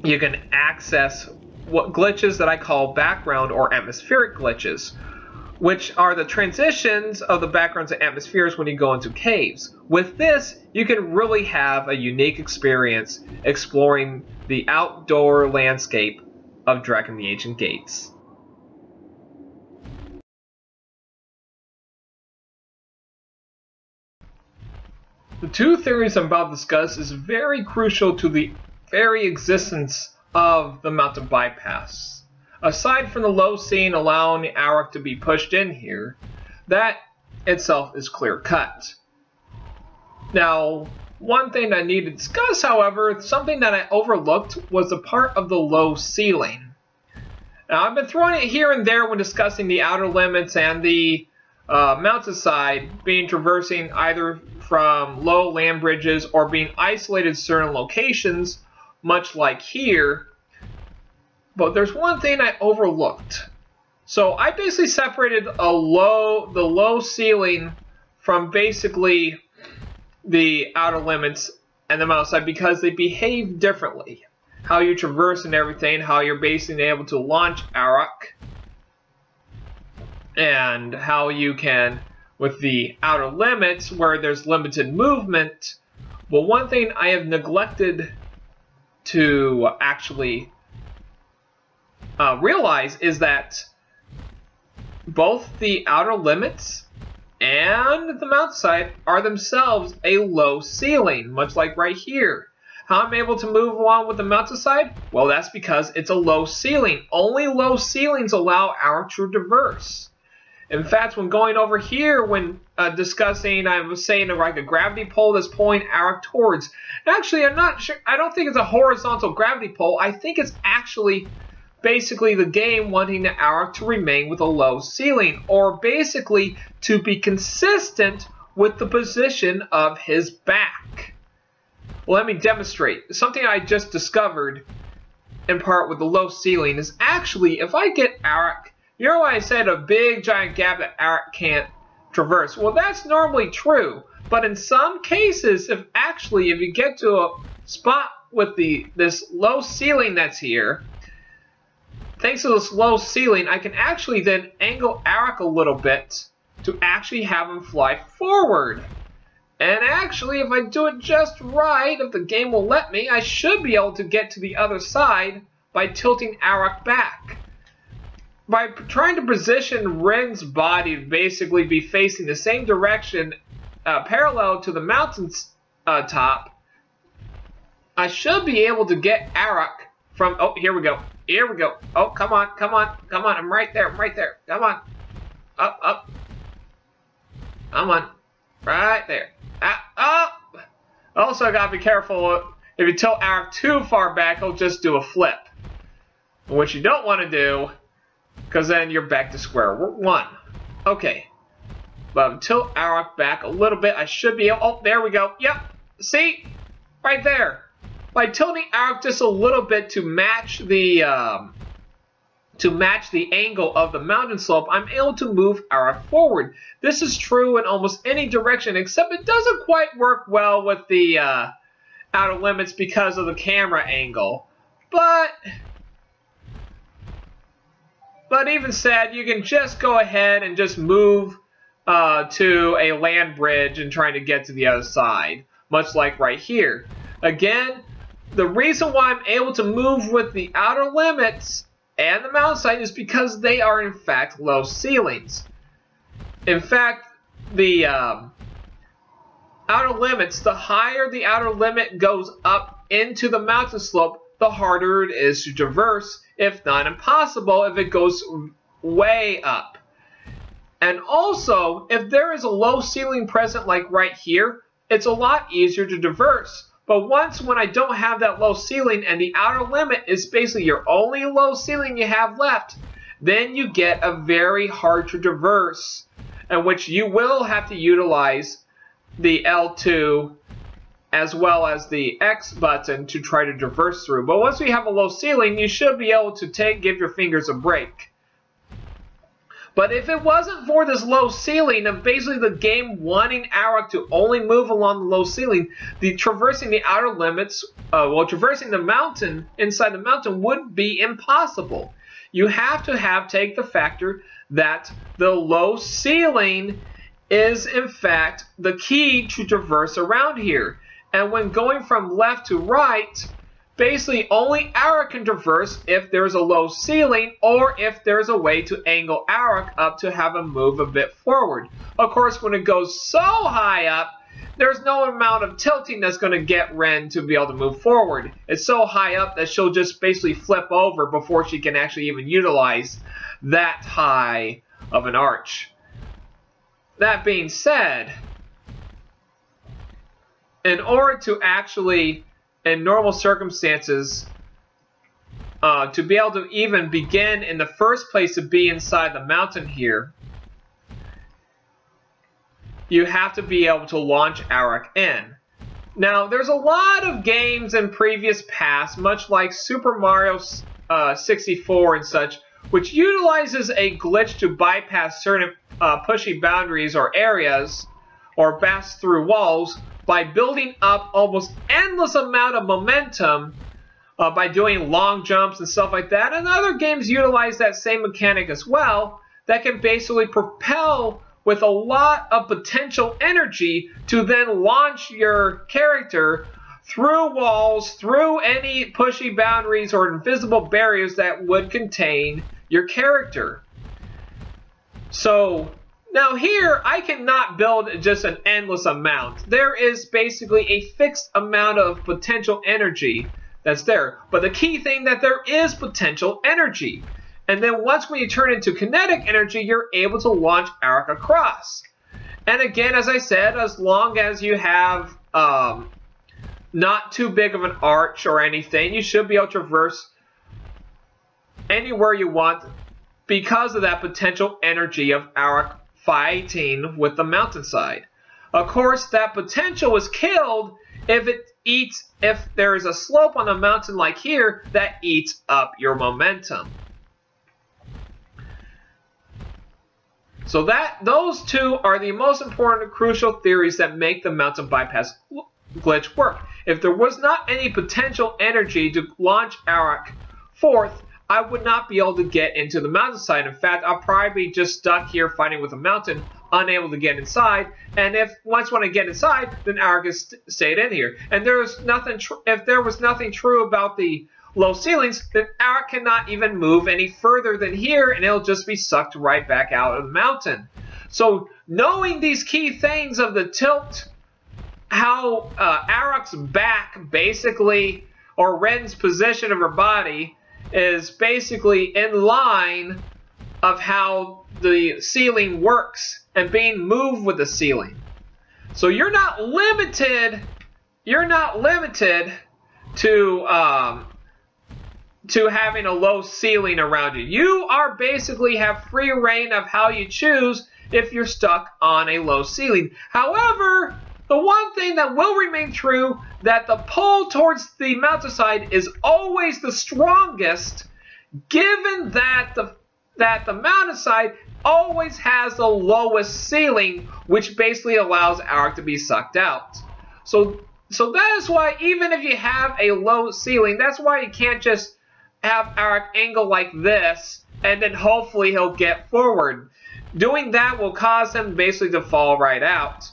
you can access what glitches that I call background or atmospheric glitches, which are the transitions of the backgrounds and atmospheres when you go into caves. With this, you can really have a unique experience exploring the outdoor landscape of Drakan the Ancient Gates. The two theories I'm about to discuss is very crucial to the very existence of the mountain bypass. Aside from the low scene allowing the Arokh to be pushed in here, that itself is clear cut. Now, one thing I need to discuss, however, something that I overlooked was the part of the low ceiling. Now, I've been throwing it here and there when discussing the outer limits and the uh, mountainside being traversing either from low land bridges or being isolated certain locations, much like here. But there's one thing I overlooked. So I basically separated a low, the low ceiling from basically the outer limits and the mountainside because they behave differently. How you traverse and everything, how you're basically able to launch Arokh, and how you can with the outer limits where there's limited movement. Well, one thing I have neglected to actually uh, realize is that both the outer limits and the mount side are themselves a low ceiling, much like right here. How I'm able to move along with the mountainside? Well, that's because it's a low ceiling. Only low ceilings allow our true traverse. In fact, when going over here, when uh, discussing, I was saying like a gravity pull that's pulling Arokh towards. Actually, I'm not sure. I don't think it's a horizontal gravity pull. I think it's actually basically the game wanting the to remain with a low ceiling, or basically to be consistent with the position of his back. Let me demonstrate. Something I just discovered in part with the low ceiling is actually if I get Arokh you know why I said a big giant gap that Arokh can't traverse? Well, that's normally true. But in some cases, if actually, if you get to a spot with the this low ceiling that's here, thanks to this low ceiling, I can actually then angle Arokh a little bit to actually have him fly forward. And actually, if I do it just right, if the game will let me, I should be able to get to the other side by tilting Arokh back by trying to position Rynn's body to basically be facing the same direction uh, parallel to the mountain's uh, top, I should be able to get Arokh from, oh, here we go. Here we go. Oh, come on, come on, come on. I'm right there, I'm right there. Come on. Up, up. Come on. Right there. Ah, up. Also, gotta be careful. If you tilt Arokh too far back, he'll just do a flip. What you don't want to do because then you're back to square one. Okay. But tilt Arokh back a little bit. I should be. Oh, there we go. Yep. See? Right there. By tilting Arokh just a little bit to match the... Um, to match the angle of the mountain slope, I'm able to move Arokh forward. This is true in almost any direction, except it doesn't quite work well with the uh, outer limits because of the camera angle. But but even said, you can just go ahead and just move uh, to a land bridge and trying to get to the other side, much like right here. Again, the reason why I'm able to move with the outer limits and the mountainside is because they are in fact low ceilings. In fact, the um, outer limits, the higher the outer limit goes up into the mountain slope, the harder it is to traverse if not impossible, if it goes way up. And also, if there is a low ceiling present like right here, it's a lot easier to traverse. But once when I don't have that low ceiling and the outer limit is basically your only low ceiling you have left, then you get a very hard to traverse in which you will have to utilize the L2 as well as the X button to try to traverse through. But once we have a low ceiling, you should be able to take give your fingers a break. But if it wasn't for this low ceiling and basically the game wanting Arokh to only move along the low ceiling, the traversing the outer limits, uh, well, traversing the mountain inside the mountain would be impossible. You have to have take the factor that the low ceiling is in fact the key to traverse around here. And when going from left to right, basically only Arokh can traverse if there's a low ceiling or if there's a way to angle Arokh up to have him move a bit forward. Of course, when it goes so high up, there's no amount of tilting that's going to get Rynn to be able to move forward. It's so high up that she'll just basically flip over before she can actually even utilize that high of an arch. That being said, in order to actually, in normal circumstances, uh, to be able to even begin in the first place to be inside the mountain here, you have to be able to launch Arokh in. Now, there's a lot of games in previous past, much like Super Mario uh, 64 and such, which utilizes a glitch to bypass certain uh, pushy boundaries or areas, or pass through walls, by building up almost endless amount of momentum uh, by doing long jumps and stuff like that. And other games utilize that same mechanic as well, that can basically propel with a lot of potential energy to then launch your character through walls, through any pushy boundaries or invisible barriers that would contain your character. So now here, I cannot build just an endless amount. There is basically a fixed amount of potential energy that's there. But the key thing that there is potential energy. And then once when you turn into kinetic energy, you're able to launch Arokh across. And again, as I said, as long as you have um, not too big of an arch or anything, you should be able to traverse anywhere you want because of that potential energy of Arokh fighting with the mountainside. Of course, that potential is killed if it eats, if there is a slope on a mountain like here that eats up your momentum. So that those two are the most important crucial theories that make the mountain bypass glitch work. If there was not any potential energy to launch Arokh forth, I would not be able to get into the mountainside. In fact, I'll probably be just stuck here fighting with a mountain, unable to get inside. And if once when I get inside, then has stayed in here. And there's nothing. if there was nothing true about the low ceilings, then Arokh cannot even move any further than here, and it'll just be sucked right back out of the mountain. So knowing these key things of the tilt, how uh, Arokh's back basically, or Rynn's position of her body, is basically in line of how the ceiling works and being moved with the ceiling. So you're not limited. You're not limited to um, to having a low ceiling around you. You are basically have free reign of how you choose if you're stuck on a low ceiling. However, the one thing that will remain true that the pull towards the mountainside is always the strongest given that the that the mountainside always has the lowest ceiling which basically allows Arokh to be sucked out. So so that is why even if you have a low ceiling, that's why you can't just have Arokh angle like this, and then hopefully he'll get forward. Doing that will cause him basically to fall right out.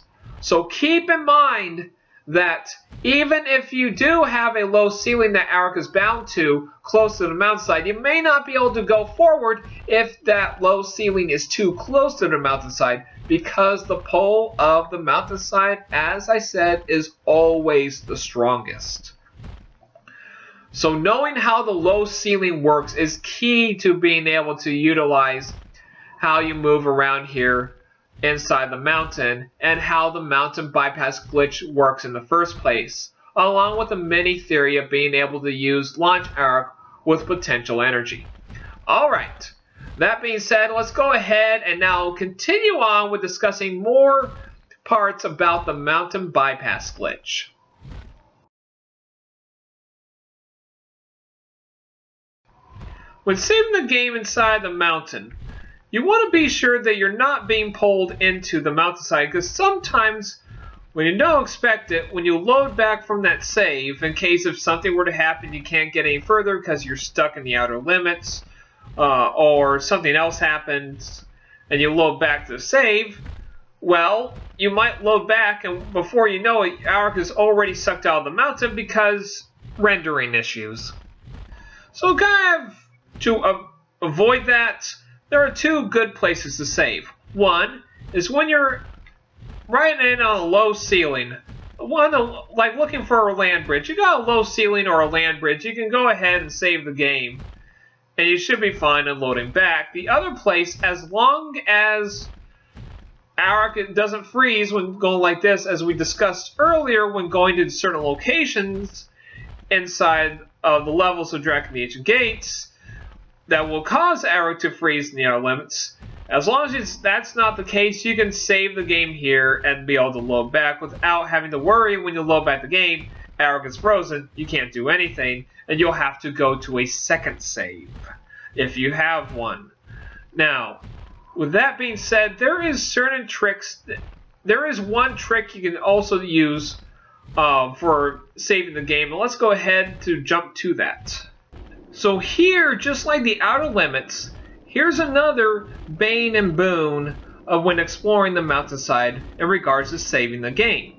So keep in mind that even if you do have a low ceiling that Arokh is bound to close to the mountainside, you may not be able to go forward if that low ceiling is too close to the mountainside because the pole of the mountainside, as I said, is always the strongest. So knowing how the low ceiling works is key to being able to utilize how you move around here inside the mountain and how the mountain bypass glitch works in the first place, along with the mini theory of being able to use launch Arokh with potential energy. Alright, that being said, let's go ahead and now continue on with discussing more parts about the mountain bypass glitch. When saving the game inside the mountain, you want to be sure that you're not being pulled into the mountainside because sometimes when you don't expect it, when you load back from that save, in case if something were to happen, you can't get any further because you're stuck in the outer limits, uh, or something else happens and you load back to save, well, you might load back and before you know it, Arokh is already sucked out of the mountain because rendering issues. So kind of to uh, avoid that, there are two good places to save. One is when you're right in on a low ceiling. One, like looking for a land bridge. You got a low ceiling or a land bridge, you can go ahead and save the game. And you should be fine in loading back. The other place, as long as Arokh doesn't freeze when going like this, as we discussed earlier when going to certain locations inside of the levels of Drakan Ancient Gates, that will cause Arokh to freeze outer limits. As long as that's not the case, you can save the game here and be able to load back without having to worry when you load back the game, Arokh is frozen, you can't do anything, and you'll have to go to a second save if you have one. Now, with that being said, there is certain tricks. There is one trick you can also use uh, for saving the game, and let's go ahead to jump to that. So here, just like the outer limits, Here's another bane and boon of when exploring the mountainside in regards to saving the game.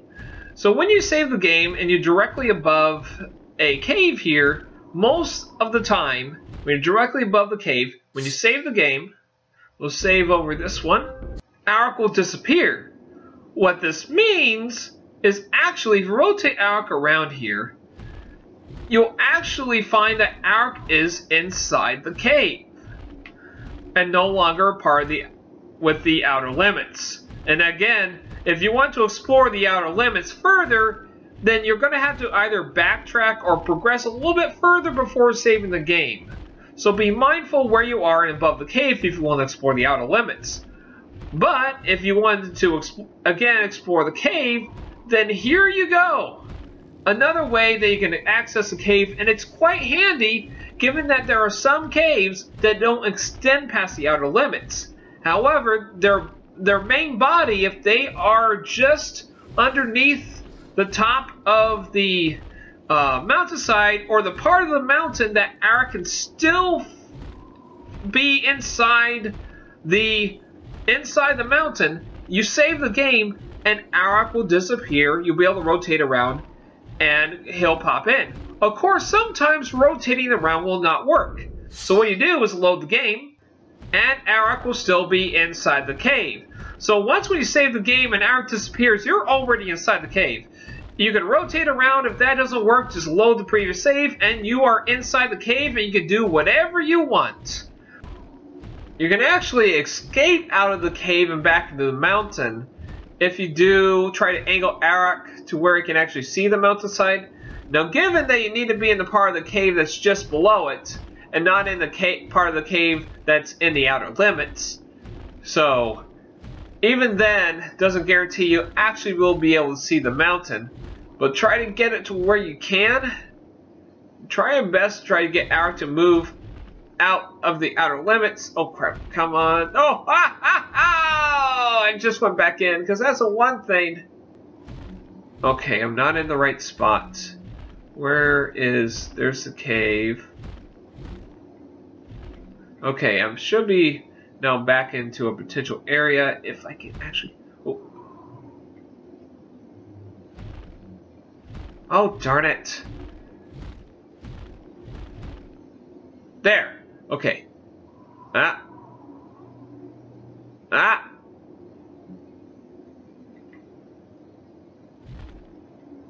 So when you save the game and you're directly above a cave here, most of the time, when you're directly above the cave, when you save the game, we'll save over this one, Arokh will disappear. What this means is actually if you rotate Arokh around here, you'll actually find that Arokh is inside the cave and no longer part of the with the outer limits. And again, if you want to explore the outer limits further, then you're going to have to either backtrack or progress a little bit further before saving the game. So be mindful where you are and above the cave if you want to explore the outer limits. But if you wanted to, again, explore the cave, then here you go. Another way that you can access a cave, and it's quite handy given that there are some caves that don't extend past the outer limits. However, their, their main body, if they are just underneath the top of the uh, mountainside or the part of the mountain that Arokh can still be inside the inside the mountain, you save the game and Arokh will disappear. You'll be able to rotate around and he'll pop in. Of course, sometimes rotating around will not work. So what you do is load the game, and Arokh will still be inside the cave. So once you save the game and Arokh disappears, you're already inside the cave. You can rotate around. If that doesn't work, just load the previous save, and you are inside the cave, and you can do whatever you want. You can actually escape out of the cave and back into the mountain if you do try to angle Arokh to where he can actually see the mountain mountainside. Now, given that you need to be in the part of the cave that's just below it, and not in the part of the cave that's in the outer limits, so even then doesn't guarantee you actually will be able to see the mountain. But try to get it to where you can. Try your best to try to get Arokh to move out of the outer limits. Oh crap, come on. Oh, ah, ah, ah! I just went back in because that's the one thing. Okay, I'm not in the right spot. Where is... There's the cave. Okay, I should be now back into a potential area if I can actually... Oh, oh darn it. There. Okay. Ah. Ah.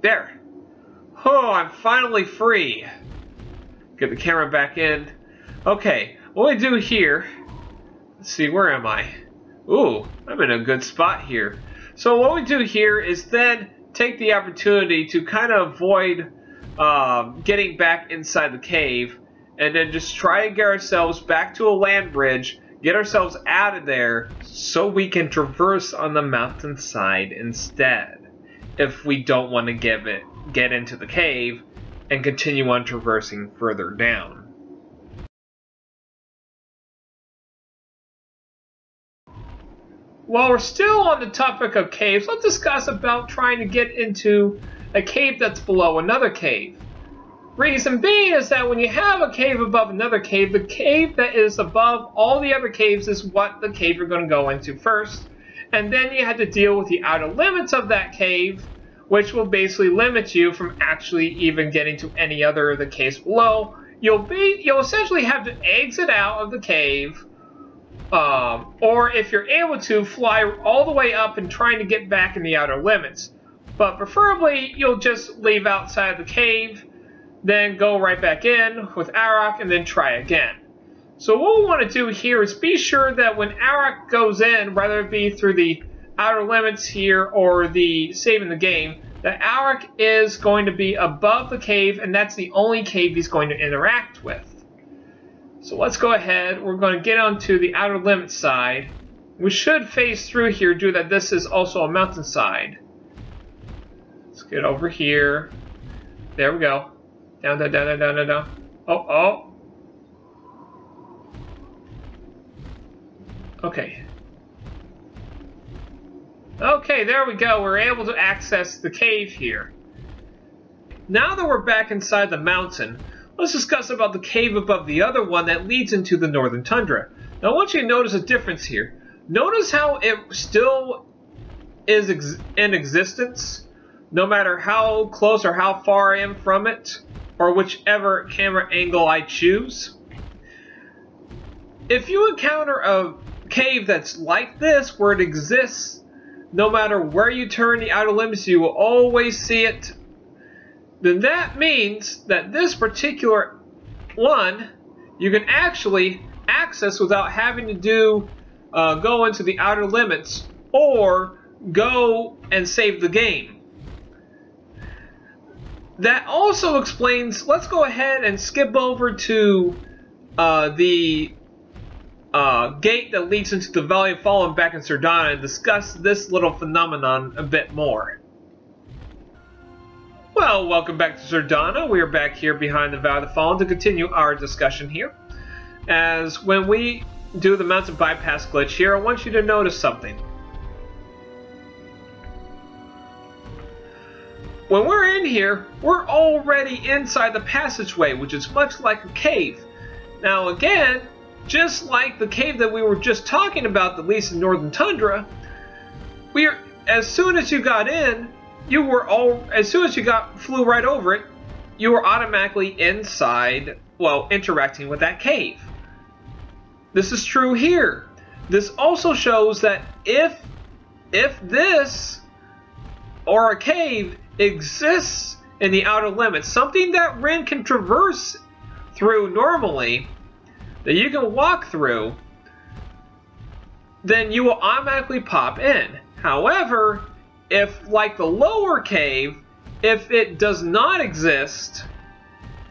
There. Oh, I'm finally free. Get the camera back in. Okay, what we do here, let's see, where am I? Ooh, I'm in a good spot here. So what we do here is then take the opportunity to kind of avoid um, getting back inside the cave and then just try to get ourselves back to a land bridge, get ourselves out of there so we can traverse on the mountainside instead if we don't want to give it get into the cave and continue on traversing further down. while we're still on the topic of caves, let's discuss about trying to get into a cave that's below another cave. Reason being is that when you have a cave above another cave, the cave that is above all the other caves is what the cave you're going to go into first. And then you have to deal with the outer limits of that cave, which will basically limit you from actually even getting to any other of the caves below. You'll be you'll essentially have to exit out of the cave, um, or if you're able to, fly all the way up and trying to get back in the outer limits. But preferably, you'll just leave outside the cave then go right back in with Arokh and then try again. So what we want to do here is be sure that when Arokh goes in, whether it be through the outer limits here or the saving the game, that Arokh is going to be above the cave and that's the only cave he's going to interact with. So let's go ahead, we're going to get onto the outer limits side. We should phase through here due that this is also a mountainside. Let's get over here. There we go. Down, down, down, down, down, down. Oh, oh. Okay. Okay, there we go. We're able to access the cave here. Now that we're back inside the mountain, let's discuss about the cave above the other one that leads into the northern tundra. Now I want you to notice a difference here. Notice how it still is ex in existence, no matter how close or how far I am from it or whichever camera angle I choose. If you encounter a cave that's like this, where it exists, no matter where you turn the outer limits, you will always see it, then that means that this particular one, you can actually access without having to do, uh, go into the outer limits, or go and save the game. That also explains, let's go ahead and skip over to uh, the uh, gate that leads into the Valley of Fallen back in Surdana and discuss this little phenomenon a bit more. Well, welcome back to Surdana. We are back here behind the Valley of Fallen to continue our discussion here. As when we do the mountain bypass glitch here, I want you to notice something. When we're in here, we're already inside the passageway, which is much like a cave. Now again, just like the cave that we were just talking about, the least in Northern Tundra, we are, as soon as you got in, you were all, as soon as you got, flew right over it, you were automatically inside, well, interacting with that cave. This is true here. This also shows that if, if this, or a cave, exists in the outer limits, something that Rynn can traverse through normally, that you can walk through, then you will automatically pop in. However, if like the lower cave, if it does not exist,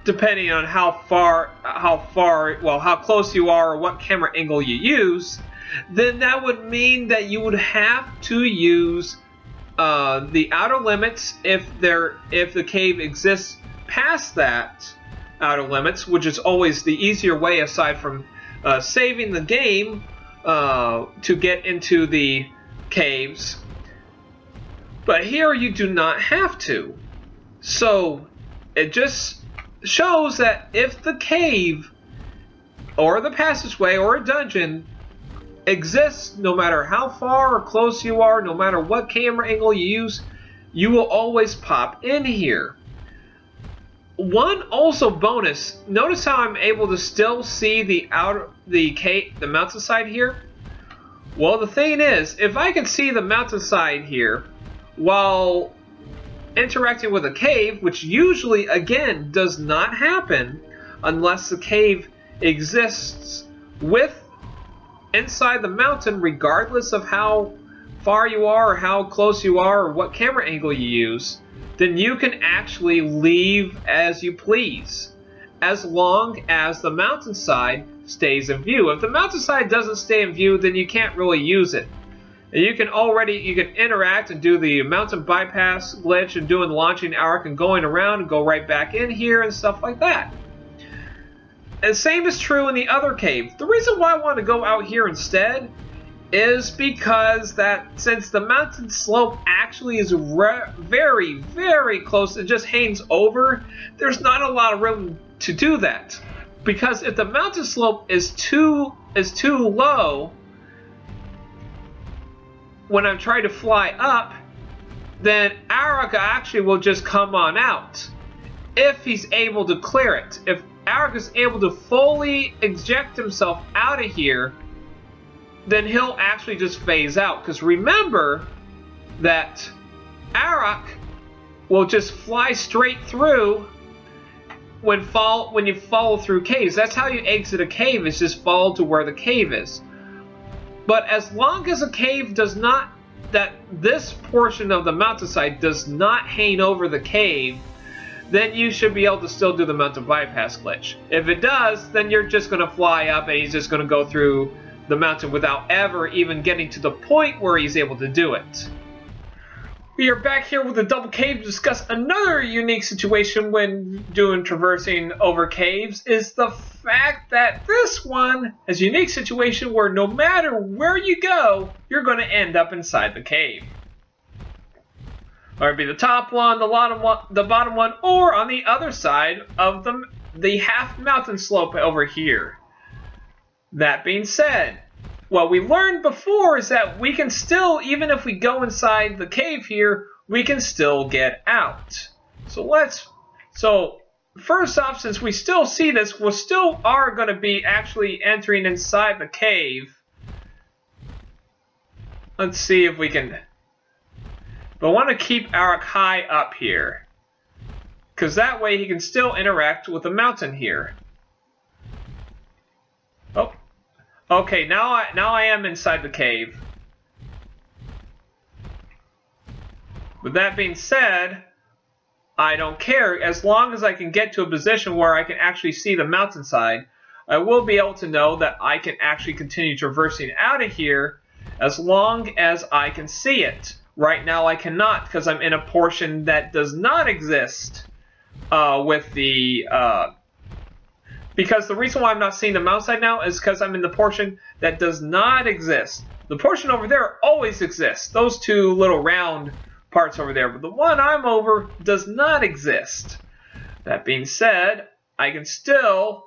depending on how far, how far, well, how close you are or what camera angle you use, then that would mean that you would have to use uh, the outer limits if there if the cave exists past that outer limits, which is always the easier way aside from uh, saving the game uh, to get into the caves. But here you do not have to. So it just shows that if the cave or the passageway or a dungeon exists no matter how far or close you are, no matter what camera angle you use, you will always pop in here. One also bonus, notice how I'm able to still see the outer the cave, the mountainside here? Well, the thing is, if I can see the mountainside here while interacting with a cave, which usually again does not happen unless the cave exists with inside the mountain, regardless of how far you are or how close you are or what camera angle you use, then you can actually leave as you please, as long as the mountainside stays in view. If the mountainside doesn't stay in view, then you can't really use it. You can already, you can interact and do the mountain bypass glitch and doing the launching arc and going around and go right back in here and stuff like that. And same is true in the other cave. The reason why I want to go out here instead is because that since the mountain slope actually is very, very close, it just hangs over, there's not a lot of room to do that. Because if the mountain slope is too is too low, when I'm trying to fly up, then Arokh actually will just come on out. If he's able to clear it. If Arokh is able to fully eject himself out of here, then he'll actually just phase out. Because remember that Arokh will just fly straight through when fall when you follow through caves. That's how you exit a cave, is just follow to where the cave is. But as long as a cave does not that this portion of the mountainside does not hang over the cave, then you should be able to still do the mountain bypass glitch. If it does, then you're just going to fly up and he's just going to go through the mountain without ever even getting to the point where he's able to do it. We are back here with the double cave to discuss another unique situation when doing traversing over caves is the fact that this one has a unique situation where no matter where you go, you're going to end up inside the cave. Or it'd be the top one, the bottom one, the bottom one, or on the other side of the, the half mountain slope over here. That being said, what we learned before is that we can still, even if we go inside the cave here, we can still get out. So let's, so first off, since we still see this, we still are going to be actually entering inside the cave. Let's see if we can, but I want to keep Arokh high up here. Because that way he can still interact with the mountain here. Oh, Okay, now I now I am inside the cave. With that being said, I don't care. As long as I can get to a position where I can actually see the mountainside, I will be able to know that I can actually continue traversing out of here as long as I can see it. Right now I cannot because I'm in a portion that does not exist uh, with the uh, because the reason why I'm not seeing the mouse side now is because I'm in the portion that does not exist. The portion over there always exists. Those two little round parts over there. But the one I'm over does not exist. That being said, I can still,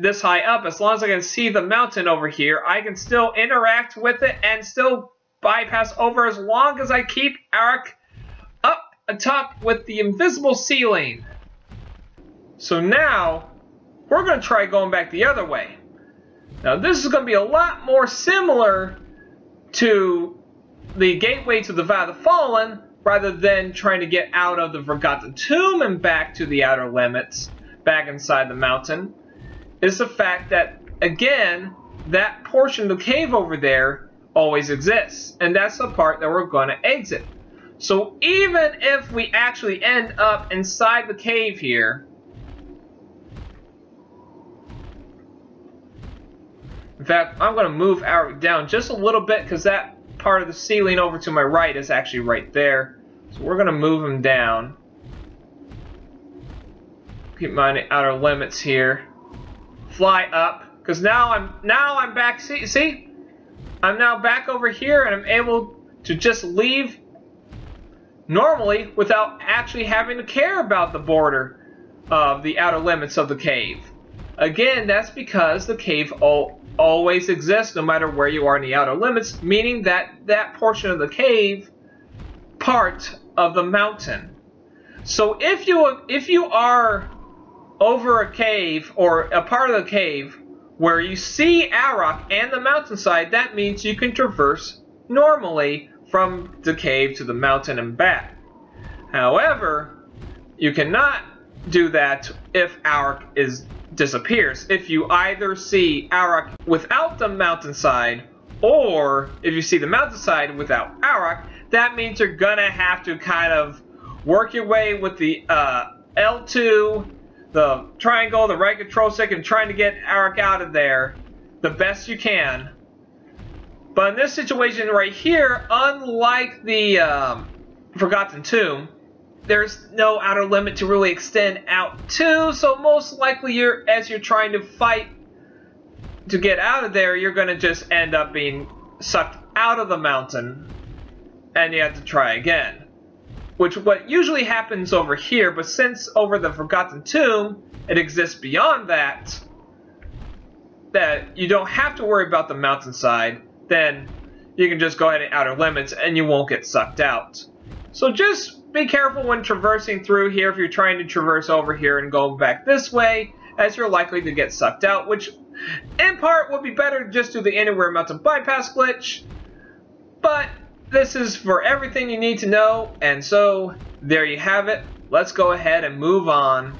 this high up, as long as I can see the mountain over here, I can still interact with it and still bypass over as long as I keep Arokh up atop with the invisible ceiling. So now, we're going to try going back the other way. Now this is going to be a lot more similar to the gateway to the Valley of the Fallen rather than trying to get out of the Forgotten Tomb and back to the outer limits, back inside the mountain, is the fact that, again, that portion of the cave over there always exists. And that's the part that we're going to exit. So even if we actually end up inside the cave here, In fact, I'm going to move Arokh down just a little bit because that part of the ceiling over to my right is actually right there. So we're going to move him down. Keep my outer limits here. Fly up. Because now I'm now I'm back. See, see? I'm now back over here and I'm able to just leave normally without actually having to care about the border of the outer limits of the cave. Again, that's because the cave all always exists no matter where you are in the outer limits, meaning that that portion of the cave part of the mountain. So if you if you are over a cave or a part of the cave where you see Arokh and the mountainside, that means you can traverse normally from the cave to the mountain and back. However, you cannot do that if Arokh is disappears. If you either see Arokh without the mountainside, or if you see the mountainside without Arokh, that means you're gonna have to kind of work your way with the uh, L2, the triangle, the right control stick, and trying to get Arokh out of there the best you can. But in this situation right here, unlike the um, Forgotten Tomb, there's no outer limit to really extend out to, so most likely you're as you're trying to fight to get out of there, you're going to just end up being sucked out of the mountain and you have to try again. Which what usually happens over here, but since over the Forgotten Tomb it exists beyond that, that you don't have to worry about the mountainside, then you can just go ahead and outer limits and you won't get sucked out. So just be careful when traversing through here if you're trying to traverse over here and go back this way, as you're likely to get sucked out, which in part would be better just do the Anywhere Mountain Bypass glitch, but this is for everything you need to know, and so there you have it. Let's go ahead and move on.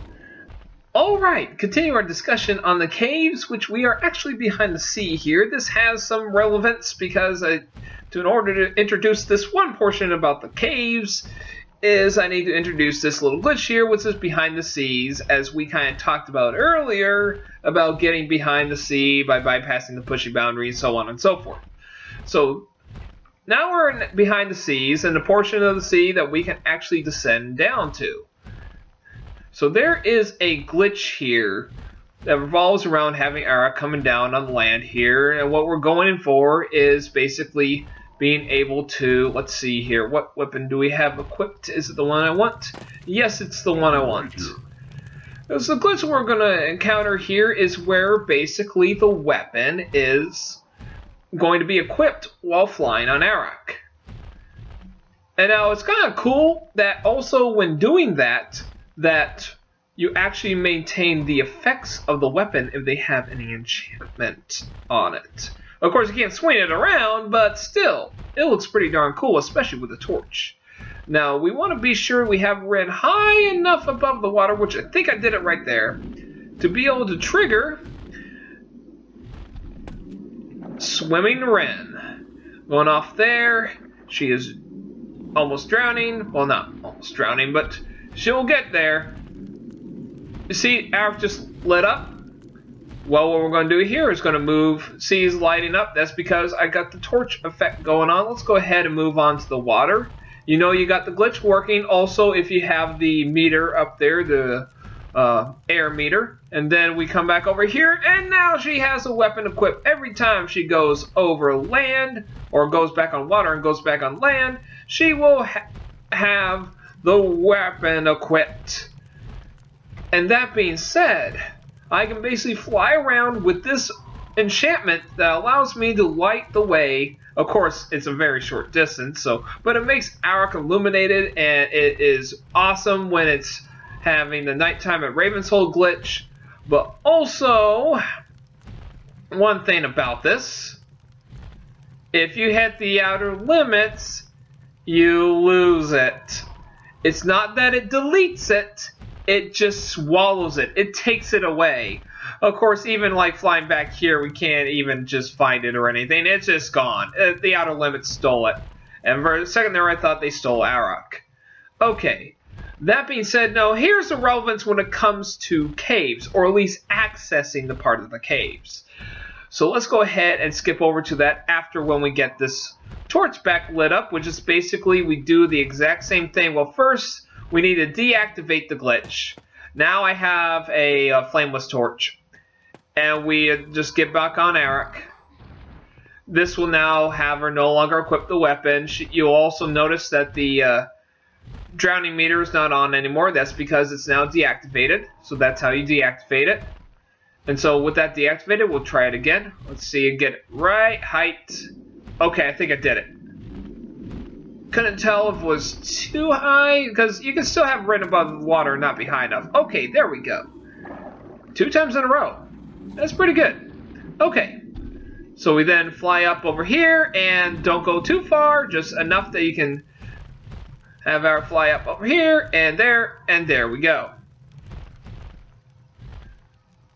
Alright, continue our discussion on the caves, which we are actually behind the sea here. This has some relevance because I, to, in order to introduce this one portion about the caves, is I need to introduce this little glitch here, which is behind the seas, as we kind of talked about earlier, about getting behind the sea by bypassing the pushy boundary, and so on and so forth. So now we're in, behind the seas, and the portion of the sea that we can actually descend down to. So there is a glitch here that revolves around having Ara coming down on land here, and what we're going in for is basically being able to, let's see here, what weapon do we have equipped? Is it the one I want? Yes, it's the one I want. So the glitch we're going to encounter here is where basically the weapon is going to be equipped while flying on Arokh. And now it's kind of cool that also when doing that, that you actually maintain the effects of the weapon if they have any enchantment on it. Of course, you can't swing it around, but still, it looks pretty darn cool, especially with a torch. Now, we want to be sure we have Rynn high enough above the water, which I think I did it right there, to be able to trigger Swimming Rynn. Going off there, she is almost drowning. Well, not almost drowning, but she'll get there. You see, Arokh just lit up. Well, what we're going to do here is going to move. See, he's lighting up. That's because I got the torch effect going on. Let's go ahead and move on to the water. You know you got the glitch working. Also, if you have the meter up there, the uh, air meter. And then we come back over here, and now she has a weapon equipped. Every time she goes over land, or goes back on water and goes back on land, she will ha have the weapon equipped. And that being said, I can basically fly around with this enchantment that allows me to light the way. Of course, it's a very short distance, so but it makes Arokh illuminated, and it is awesome when it's having the nighttime at Ravenshold glitch. But also, one thing about this, if you hit the outer limits, you lose it. It's not that it deletes it, it just swallows it. It takes it away. Of course, even like flying back here, we can't even just find it or anything. It's just gone. Uh, the outer limits stole it. And for a second there, I thought they stole Arokh. Okay. That being said, now here's the relevance when it comes to caves, or at least accessing the part of the caves. So let's go ahead and skip over to that after when we get this torch back lit up, which is basically we do the exact same thing. Well, first, we need to deactivate the glitch. Now I have a, a flameless torch. And we just get back on Arokh. This will now have her no longer equip the weapon. She, you'll also notice that the uh, drowning meter is not on anymore. That's because it's now deactivated. So that's how you deactivate it. And so with that deactivated, we'll try it again. Let's see and get it right height. Okay, I think I did it. Couldn't tell if it was too high, because you can still have right above the water and not be high enough. Okay, there we go. Two times in a row. That's pretty good. Okay. So we then fly up over here, and don't go too far, just enough that you can have our fly up over here, and there, and there we go.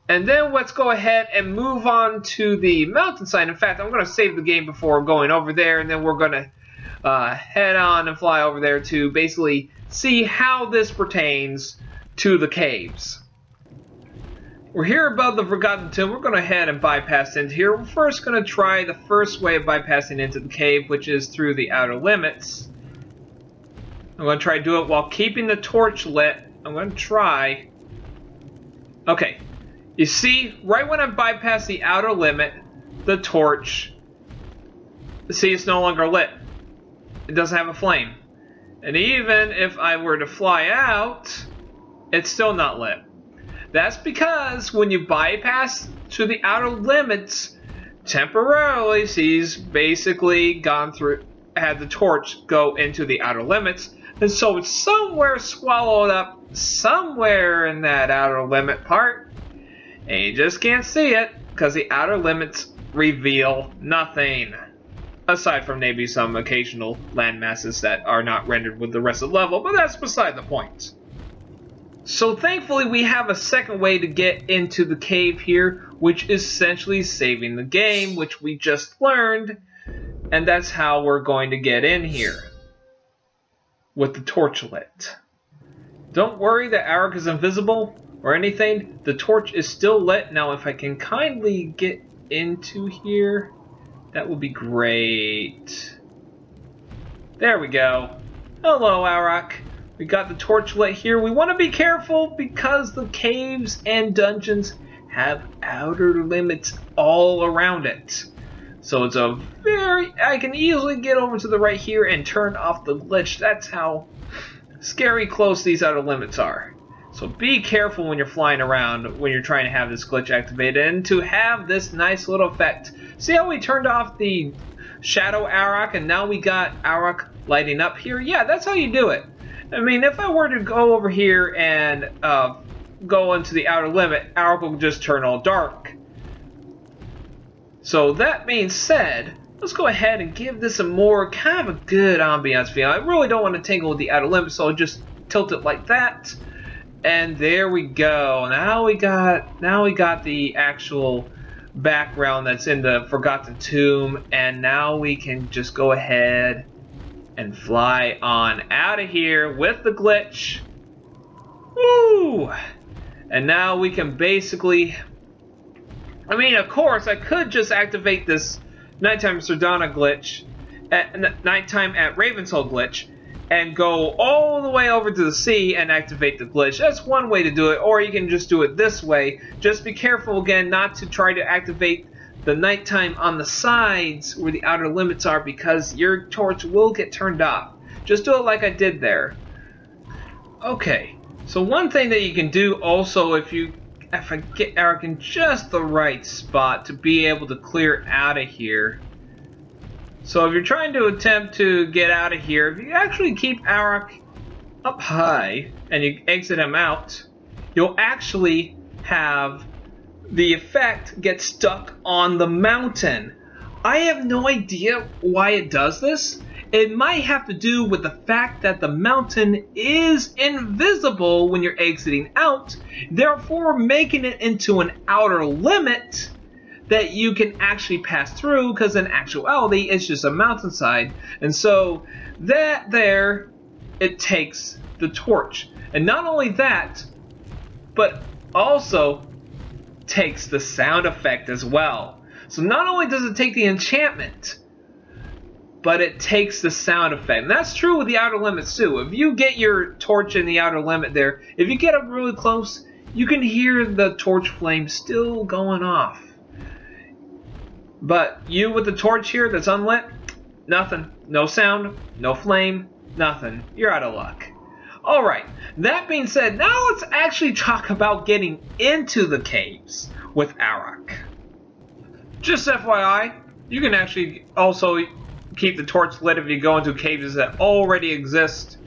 And then let's go ahead and move on to the mountainside. In fact, I'm going to save the game before going over there, and then we're going to uh, head on and fly over there to basically see how this pertains to the caves. We're here above the Forgotten Tomb. We're going to head and bypass into here. We're first going to try the first way of bypassing into the cave, which is through the outer limits. I'm going to try to do it while keeping the torch lit. I'm going to try. Okay. You see, right when I bypass the outer limit, the torch see it's no longer lit. It doesn't have a flame. And even if I were to fly out, it's still not lit. That's because when you bypass to the outer limits, temporarily she's basically gone through, had the torch go into the outer limits, and so it's somewhere swallowed up, somewhere in that outer limit part, and you just can't see it because the outer limits reveal nothing. Aside from maybe some occasional landmasses that are not rendered with the rest of the level, but that's beside the point. So thankfully we have a second way to get into the cave here, which is essentially saving the game, which we just learned, and that's how we're going to get in here. With the torch lit. Don't worry that Arokh is invisible or anything, the torch is still lit. Now if I can kindly get into here, that would be great. There we go. Hello, Arokh. We got the torch lit here. We want to be careful because the caves and dungeons have outer limits all around it. So it's a very... I can easily get over to the right here and turn off the glitch. That's how scary close these outer limits are. So be careful when you're flying around when you're trying to have this glitch activated and to have this nice little effect. See how we turned off the shadow Arokh and now we got Arokh lighting up here? Yeah, that's how you do it. I mean, if I were to go over here and uh, go into the outer limit, Arokh will just turn all dark. So that being said, let's go ahead and give this a more kind of a good ambiance feel. I really don't want to tangle with the outer limit, so I'll just tilt it like that. And there we go. Now we got now we got the actual background that's in the Forgotten Tomb, and now we can just go ahead and fly on out of here with the glitch. Woo! And now we can basically... I mean, of course, I could just activate this nighttime Surdana glitch, eh, at nighttime at Ravenshold glitch, and go all the way over to the sea and activate the glitch. That's one way to do it, or you can just do it this way. Just be careful again not to try to activate the nighttime on the sides where the outer limits are because your torch will get turned off. Just do it like I did there. Okay, so one thing that you can do also if you if I get Arokh in just the right spot to be able to clear out of here. So if you're trying to attempt to get out of here, if you actually keep Arokh up high and you exit him out, you'll actually have the effect get stuck on the mountain. I have no idea why it does this. It might have to do with the fact that the mountain is invisible when you're exiting out, therefore making it into an outer limit that you can actually pass through because in actuality it's just a mountainside. And so that there, it takes the torch. And not only that, but also takes the sound effect as well. So not only does it take the enchantment, but it takes the sound effect. And that's true with the outer limits too. If you get your torch in the outer limit there, if you get up really close, you can hear the torch flame still going off. But you with the torch here that's unlit, nothing. No sound, no flame, nothing. You're out of luck. Alright, that being said, now let's actually talk about getting into the caves with Arokh. Just FYI, you can actually also keep the torch lit if you go into caves that already exist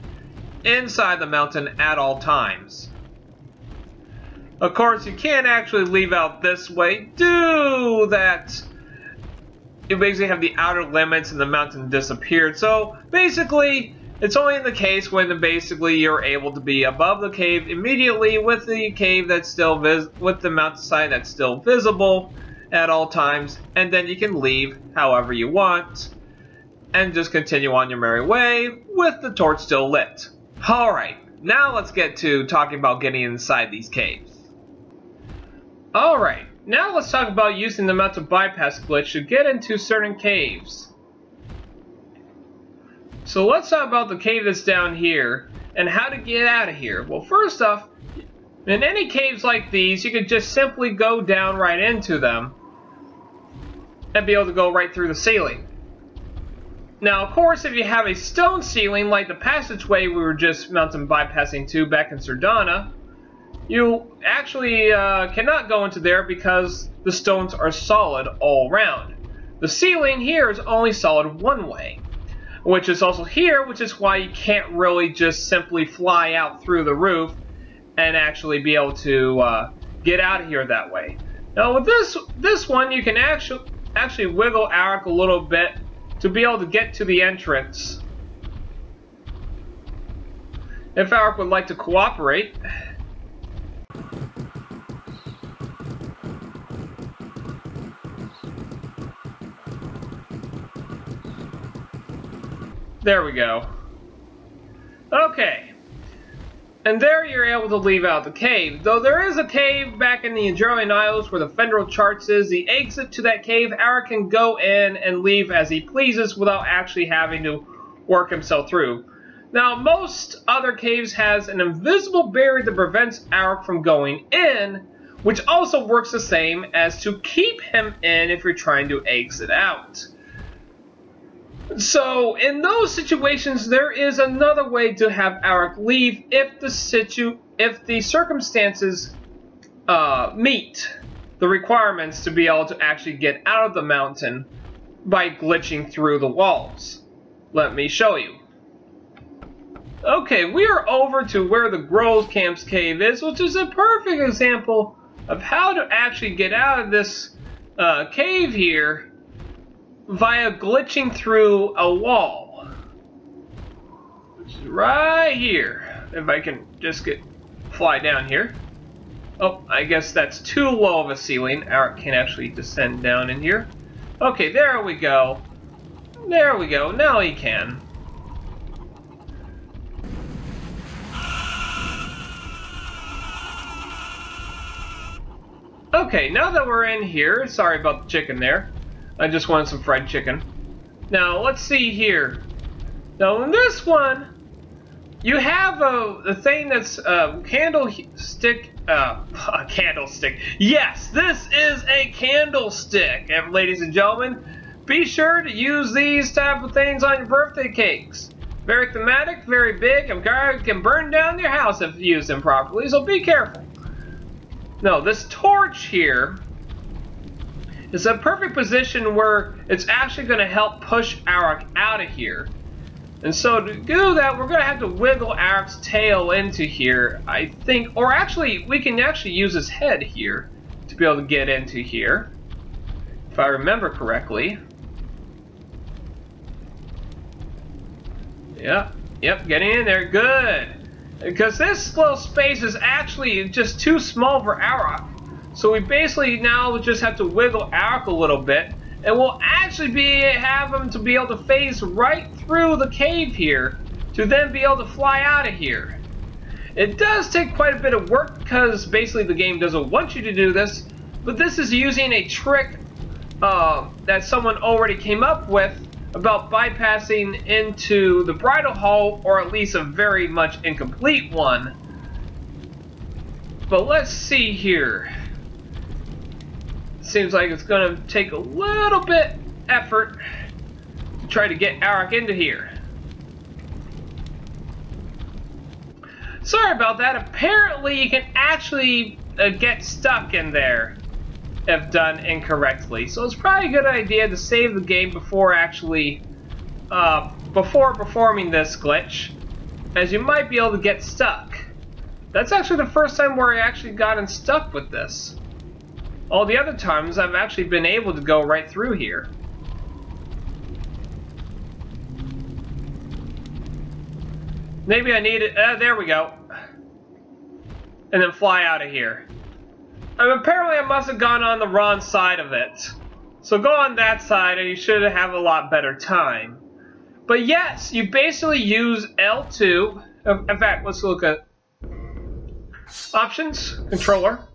inside the mountain at all times. Of course, you can't actually leave out this way. Do that you basically have the outer limits and the mountain disappeared. So basically, it's only in the case when basically you're able to be above the cave immediately with the cave that's still vis with the mountainside that's still visible at all times, and then you can leave however you want and just continue on your merry way with the torch still lit. Alright, now let's get to talking about getting inside these caves. Alright, now let's talk about using the mountain bypass glitch to get into certain caves. So let's talk about the cave that's down here and how to get out of here. Well, first off, in any caves like these, you can just simply go down right into them and be able to go right through the ceiling. Now, of course, if you have a stone ceiling like the passageway we were just mountain bypassing to back in Surdana, you actually uh, cannot go into there because the stones are solid all around. The ceiling here is only solid one way, which is also here, which is why you can't really just simply fly out through the roof and actually be able to uh, get out of here that way. Now with this this one, you can actually actually wiggle Arokh a little bit to be able to get to the entrance. If Arokh would like to cooperate. There we go. Okay. And there you're able to leave out the cave. Though there is a cave back in the Andromeda Isles where the Fenrir Charts is, the exit to that cave, Arokh can go in and leave as he pleases without actually having to work himself through. Now, most other caves has an invisible barrier that prevents Arokh from going in, which also works the same as to keep him in if you're trying to exit out. So, in those situations, there is another way to have Arokh leave if the situ if the circumstances uh, meet the requirements to be able to actually get out of the mountain by glitching through the walls. Let me show you. Okay, we are over to where the Grozkamps cave is, which is a perfect example of how to actually get out of this uh, cave here via glitching through a wall. Which is right here. If I can just get fly down here. Oh, I guess that's too low of a ceiling. Arokh can actually descend down in here. Okay, there we go. There we go. Now he can. Okay, now that we're in here, sorry about the chicken there. I just wanted some fried chicken. Now, let's see here. Now, in this one, you have a, a thing that's a candlestick, uh, a candlestick. Yes, this is a candlestick, ladies and gentlemen. Be sure to use these type of things on your birthday cakes. Very thematic, very big, and can burn down your house if you use them properly, so be careful. No, this torch here is a perfect position where it's actually going to help push Arokh out of here. And so to do that, we're going to have to wiggle Arokh's tail into here, I think. Or actually, we can actually use his head here to be able to get into here. If I remember correctly. Yep, yep, getting in there, good. Because this little space is actually just too small for Arokh. So we basically now just have to wiggle Arokh a little bit, and we'll actually be have him to be able to phase right through the cave here, to then be able to fly out of here. It does take quite a bit of work because basically the game doesn't want you to do this, but this is using a trick uh, that someone already came up with about bypassing into the bridal hall, or at least a very much incomplete one. But let's see here. Seems like it's going to take a little bit effort to try to get Arokh into here. Sorry about that. Apparently you can actually uh, get stuck in there if done incorrectly. So it's probably a good idea to save the game before actually, uh, before performing this glitch, as you might be able to get stuck. That's actually the first time where I actually gotten stuck with this. All the other times I've actually been able to go right through here. Maybe I need it. Uh, there we go. And then fly out of here. And apparently I must have gone on the wrong side of it. So go on that side and you should have a lot better time. But yes, you basically use L2. In fact, let's look at options, controller.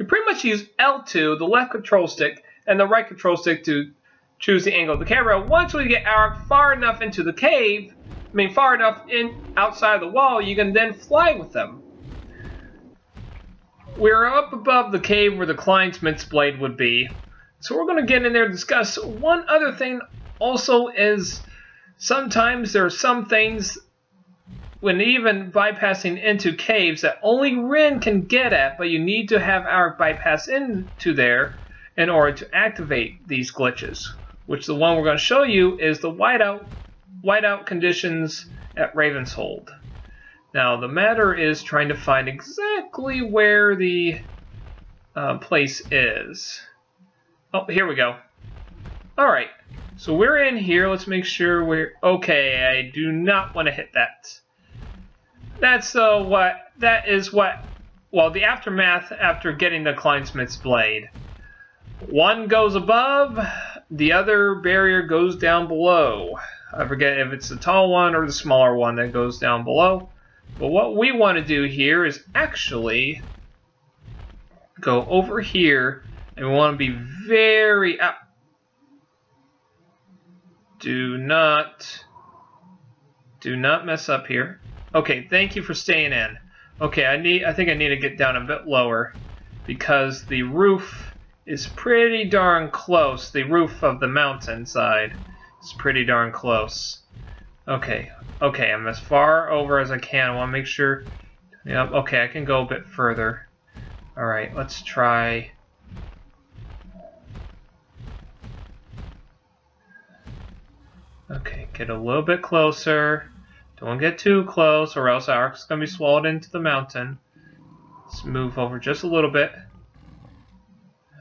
You pretty much use L2, the left control stick, and the right control stick to choose the angle of the camera. Once we get Arokh far enough into the cave, I mean far enough in outside of the wall, you can then fly with them. We're up above the cave where the Kleinsmith's blade would be. So we're going to get in there and discuss one other thing also is sometimes there are some things when even bypassing into caves that only Rynn can get at, but you need to have our bypass into there in order to activate these glitches. Which the one we're going to show you is the whiteout whiteout conditions at Ravenshold. Now the matter is trying to find exactly where the uh, place is. Oh, here we go. Alright, so we're in here. Let's make sure we're... Okay, I do not want to hit that. That's uh, what... That is what... Well, the aftermath after getting the Kleinsmith's Blade. One goes above, the other barrier goes down below. I forget if it's the tall one or the smaller one that goes down below. But what we want to do here is actually go over here and we want to be very... up. do not... Do not mess up here. Okay, thank you for staying in. Okay, I need. I think I need to get down a bit lower because the roof is pretty darn close. The roof of the mountainside is pretty darn close. Okay, okay, I'm as far over as I can. I want to make sure. Yep, okay, I can go a bit further. Alright, let's try... Okay, get a little bit closer. Don't get too close or else Arokh's going to be swallowed into the mountain. Let's move over just a little bit.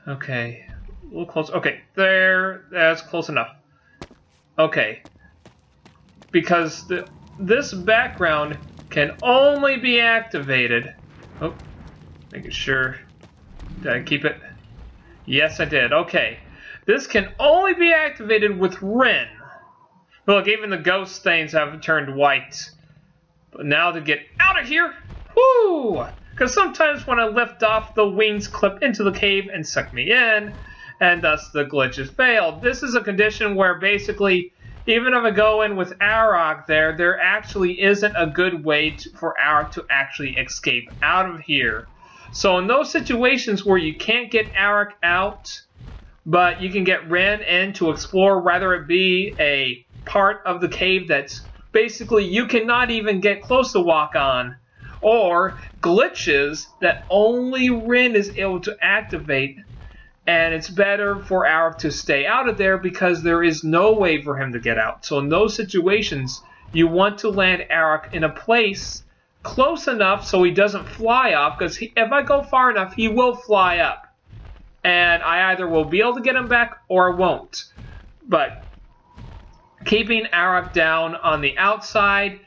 Okay, a little close. Okay, there, that's close enough. Okay, because the, this background can only be activated. Oh, making sure. Did I keep it? Yes, I did. Okay. This can only be activated with Rynn. Look, even the ghost stains have turned white. But now to get out of here, whoo! Because sometimes when I lift off, the wings clip into the cave and suck me in, and thus the glitch glitches failed. This is a condition where basically even if I go in with Arokh there, there actually isn't a good way to, for Arokh to actually escape out of here. So in those situations where you can't get Arokh out, but you can get Rynn in to explore, whether it be a part of the cave that's basically you cannot even get close to walk on, or glitches that only Rynn is able to activate and it's better for Arokh to stay out of there because there is no way for him to get out. So in those situations, you want to land Arokh in a place close enough so he doesn't fly off, because if I go far enough, he will fly up. And I either will be able to get him back or won't. But keeping Arokh down on the outside,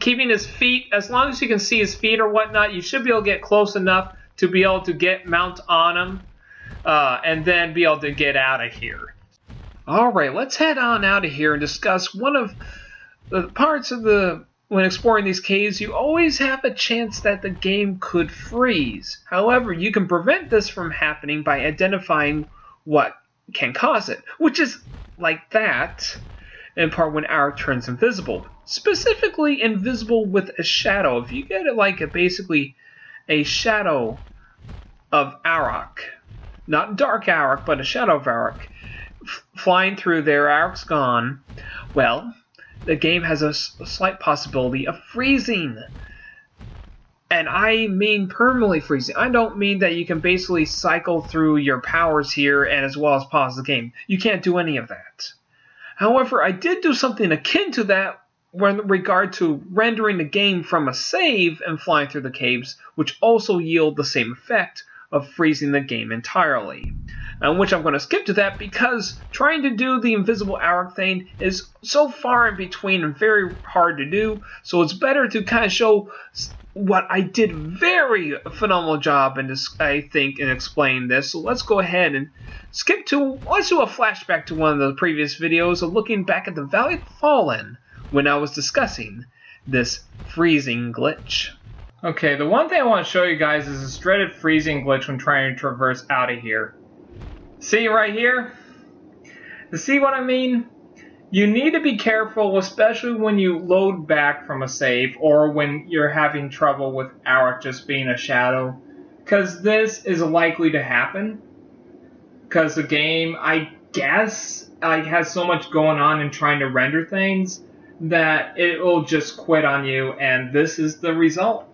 keeping his feet, as long as you can see his feet or whatnot, you should be able to get close enough to be able to get mount on him uh, and then be able to get out of here. Alright, let's head on out of here and discuss one of the parts of the when exploring these caves, you always have a chance that the game could freeze. However, you can prevent this from happening by identifying what can cause it, which is like that, in part when Arokh turns invisible. Specifically, invisible with a shadow. If you get it like a, basically a shadow of Arokh, not dark Arokh, but a shadow of Arokh, flying through there, Arokh's gone, well, the game has a, a slight possibility of freezing. And I mean permanently freezing. I don't mean that you can basically cycle through your powers here and as well as pause the game. You can't do any of that. However, I did do something akin to that with regard to rendering the game from a save and flying through the caves, which also yield the same effect of freezing the game entirely. Uh, which I'm going to skip to that because trying to do the invisible Arokh thing is so far in between and very hard to do. So it's better to kind of show what I did very phenomenal job in this, I think, in explaining this. So let's go ahead and skip to, let's do a flashback to one of the previous videos of looking back at the Valley Fallen when I was discussing this freezing glitch. Okay, the one thing I want to show you guys is this dreaded freezing glitch when trying to traverse out of here. See right here? See what I mean? You need to be careful, especially when you load back from a save or when you're having trouble with Arokh just being a shadow. Because this is likely to happen. Because the game, I guess, like, has so much going on and trying to render things that it will just quit on you, and this is the result.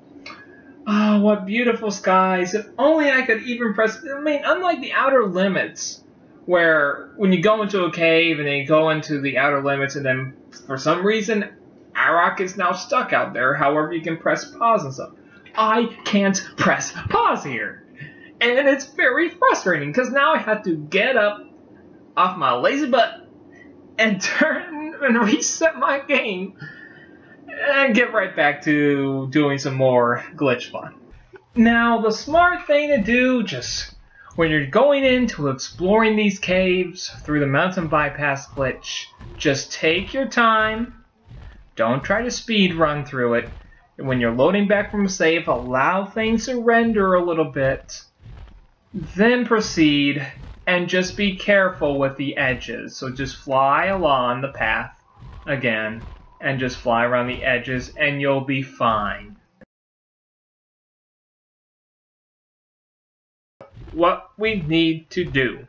Oh, what beautiful skies. If only I could even press. I mean, unlike the outer limits, where when you go into a cave and then you go into the outer limits, and then for some reason, Arokh is now stuck out there. However, you can press pause and stuff. I can't press pause here. And it's very frustrating because now I have to get up off my lazy butt and turn and reset my game and get right back to doing some more glitch fun. Now, the smart thing to do, just when you're going into exploring these caves through the mountain bypass glitch, just take your time. Don't try to speed run through it. And when you're loading back from a save, allow things to render a little bit. Then proceed, and just be careful with the edges. So just fly along the path again and just fly around the edges and you'll be fine. What we need to do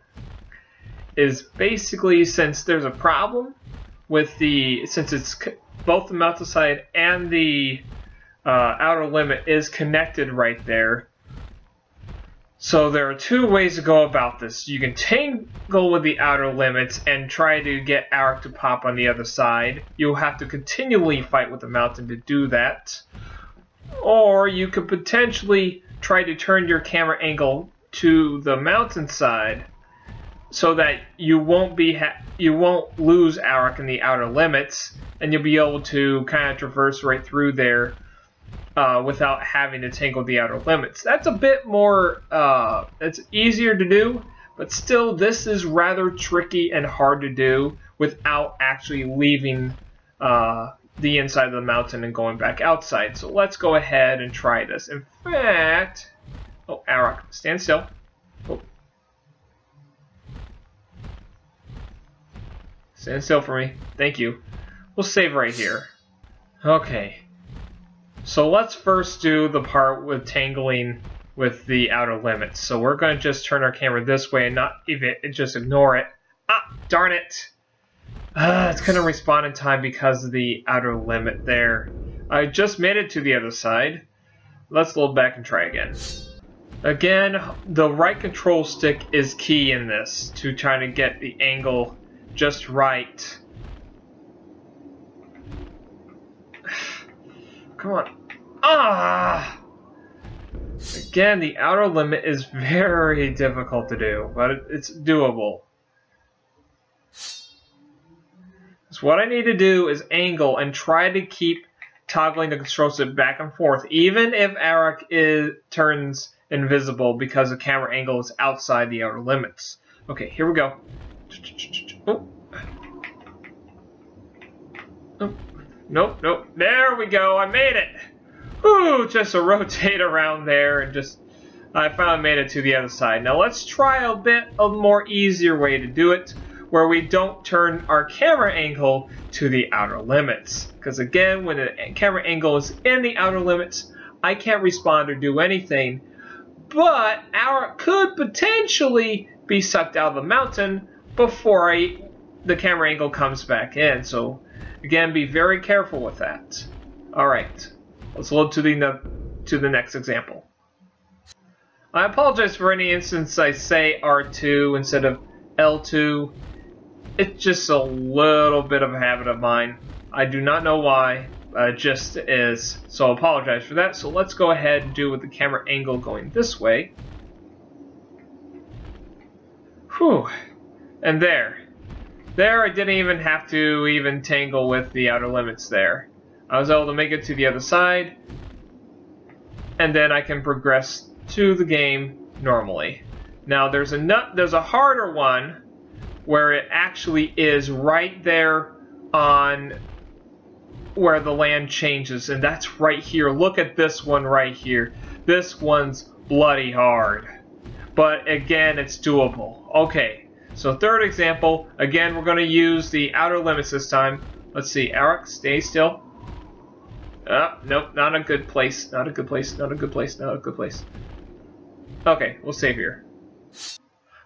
is basically since there's a problem with the since it's both the mountainside and the uh, outer limit is connected right there so there are two ways to go about this. You can tangle with the outer limits and try to get Arokh to pop on the other side. You'll have to continually fight with the mountain to do that. Or you could potentially try to turn your camera angle to the mountainside so that you won't be you won't lose Arokh in the outer limits and you'll be able to kind of traverse right through there uh, without having to tangle the outer limits. That's a bit more, uh, it's easier to do, but still this is rather tricky and hard to do without actually leaving uh, the inside of the mountain and going back outside. So let's go ahead and try this. In fact, oh, Arokh, stand still. Oh. Stand still for me. Thank you. We'll save right here. Okay. So let's first do the part with tangling with the outer limits. So we're going to just turn our camera this way and not even just ignore it. Ah, darn it! Uh, it's going to respond in time because of the outer limit there. I just made it to the other side. Let's load back and try again. Again, the right control stick is key in this to try to get the angle just right. Come on. Ah! Again, the outer limit is very difficult to do, but it's doable. So what I need to do is angle and try to keep toggling the control stick back and forth, even if Arokh is, turns invisible because the camera angle is outside the outer limits. Okay, here we go. Oh. Oh. Nope, nope. There we go. I made it. Ooh, just a rotate around there and just... I finally made it to the other side. Now let's try a bit of more easier way to do it where we don't turn our camera angle to the outer limits. Because again, when the camera angle is in the outer limits, I can't respond or do anything. But our could potentially be sucked out of the mountain before I, the camera angle comes back in. So Again, be very careful with that. Alright, let's load to the, to the next example. I apologize for any instance I say R2 instead of L2. It's just a little bit of a habit of mine. I do not know why, it just is. So I apologize for that. So let's go ahead and do with the camera angle going this way. Whew. And there. There, I didn't even have to even tangle with the outer limits there. I was able to make it to the other side, and then I can progress to the game normally. Now, there's a nut, there's a harder one where it actually is right there on where the land changes, and that's right here. Look at this one right here. This one's bloody hard. But again, it's doable. Okay, so third example, again, we're going to use the outer limits this time. Let's see, Arokh, stay still. Uh, nope, not a good place, not a good place, not a good place, not a good place. Okay, we'll save here.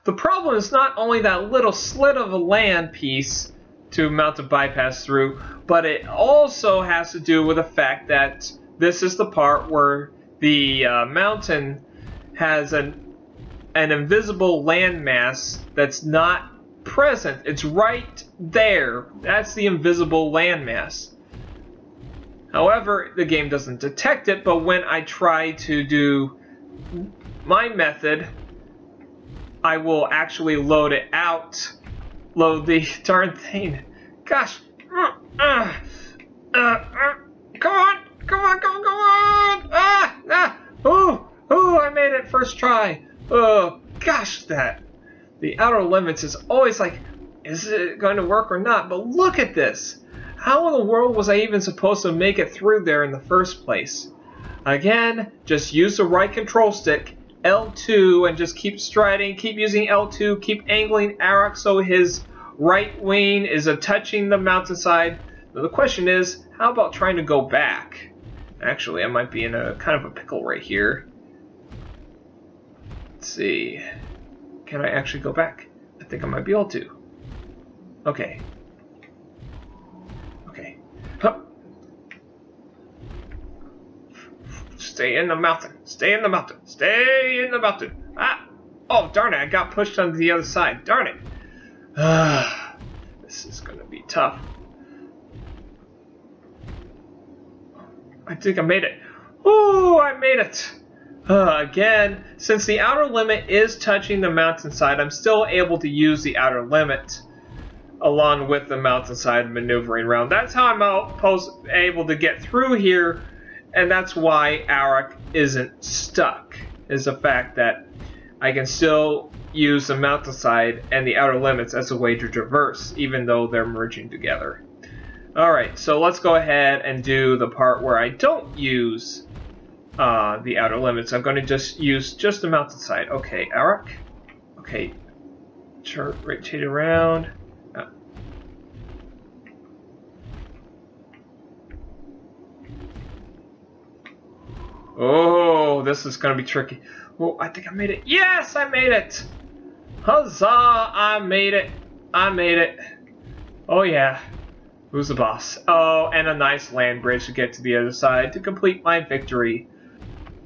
The problem is not only that little slit of a land piece to mount a bypass through, but it also has to do with the fact that this is the part where the uh, mountain has an an invisible landmass that's not present. It's right there. That's the invisible landmass. However, the game doesn't detect it, but when I try to do my method, I will actually load it out. Load the darn thing. Gosh. Uh, uh, uh, come on! Come on, come on, come on! Ah! Ah! Ooh! Ooh, I made it first try. Oh, gosh, that. The outer limits is always like, is it going to work or not? But look at this. How in the world was I even supposed to make it through there in the first place? Again, just use the right control stick, L2, and just keep striding, keep using L2, keep angling Arokh so his right wing is touching the mountainside. Now the question is, how about trying to go back? Actually, I might be in a kind of a pickle right here. Let's see. Can I actually go back? I think I might be able to. Okay. Okay. Stay in the mountain. Stay in the mountain. Stay in the mountain. Ah! Oh, darn it. I got pushed onto the other side. Darn it. Ah, this is going to be tough. I think I made it. Oh, I made it. Uh, again, since the outer limit is touching the mountainside, I'm still able to use the outer limit along with the mountainside maneuvering around. That's how I'm able to get through here, and that's why Arokh isn't stuck, is the fact that I can still use the mountainside and the outer limits as a way to traverse, even though they're merging together. Alright, so let's go ahead and do the part where I don't use uh, the outer limits. I'm going to just use just the mountainside. Okay, Arokh. Okay, chart rotate around. Oh, this is going to be tricky. Oh, I think I made it. Yes, I made it! Huzzah! I made it. I made it. Oh, yeah. Who's the boss? Oh, and a nice land bridge to get to the other side to complete my victory.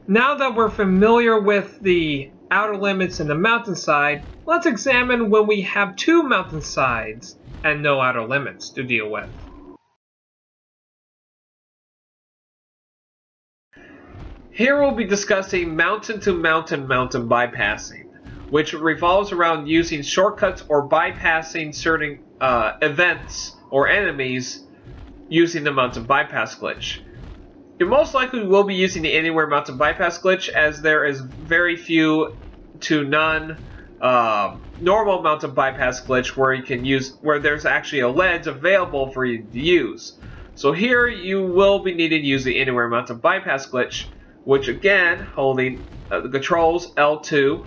Now that we're familiar with the outer limits and the mountainside, let's examine when we have two mountainsides and no outer limits to deal with. Here we'll be discussing mountain-to-mountain mountain bypassing, which revolves around using shortcuts or bypassing certain uh, events or enemies using the mountain bypass glitch. You most likely will be using the Anywhere Mountain Bypass glitch as there is very few to none uh, normal mountain bypass glitch where you can use where there's actually a ledge available for you to use. So here you will be needing to use the Anywhere Mountain Bypass glitch, which again, holding uh, the controls L2,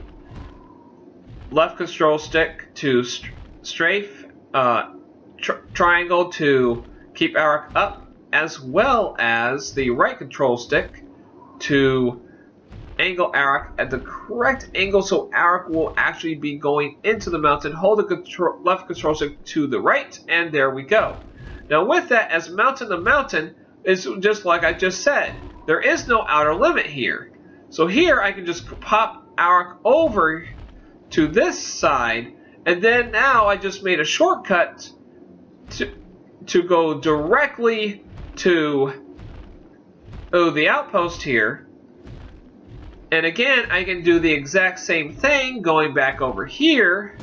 left control stick to st strafe, uh, tr triangle to keep Arokh up, as well as the right control stick to angle Arokh at the correct angle so Arokh will actually be going into the mountain. Hold the control, left control stick to the right, and there we go. Now with that, as mountain to mountain, it's just like I just said. There is no outer limit here. So here I can just pop Arokh over to this side, and then now I just made a shortcut to, to go directly to oh, the outpost here. And again, I can do the exact same thing going back over here.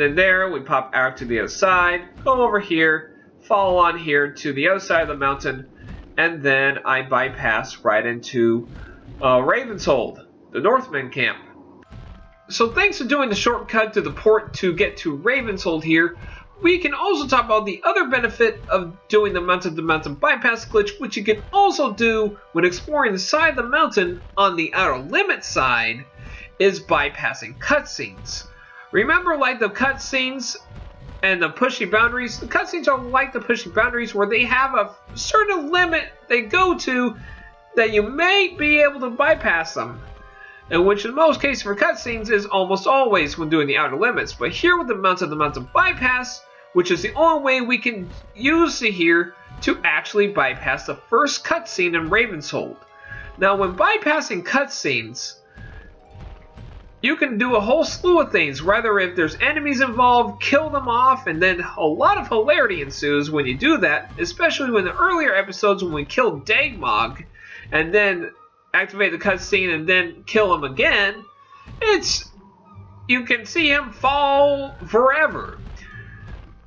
And then there, we pop out to the other side, go over here, follow on here to the other side of the mountain, and then I bypass right into uh, Ravenshold, the Northman camp. So thanks for doing the shortcut to the port to get to Ravenshold here. We can also talk about the other benefit of doing the mountain-to-mountain bypass glitch, which you can also do when exploring the side of the mountain on the outer limit side, is bypassing cutscenes. Remember like the cutscenes and the pushy boundaries? The cutscenes are like the pushy boundaries where they have a certain limit they go to that you may be able to bypass them. and which in most cases for cutscenes is almost always when doing the outer limits. But here with the Mountain of the Mountain bypass, which is the only way we can use here to actually bypass the first cutscene in Ravenshold. Now, when bypassing cutscenes, you can do a whole slew of things. Whether if there's enemies involved, kill them off, and then a lot of hilarity ensues when you do that, especially when the earlier episodes when we killed Dagmog, and then activate the cutscene and then kill him again. It's you can see him fall forever.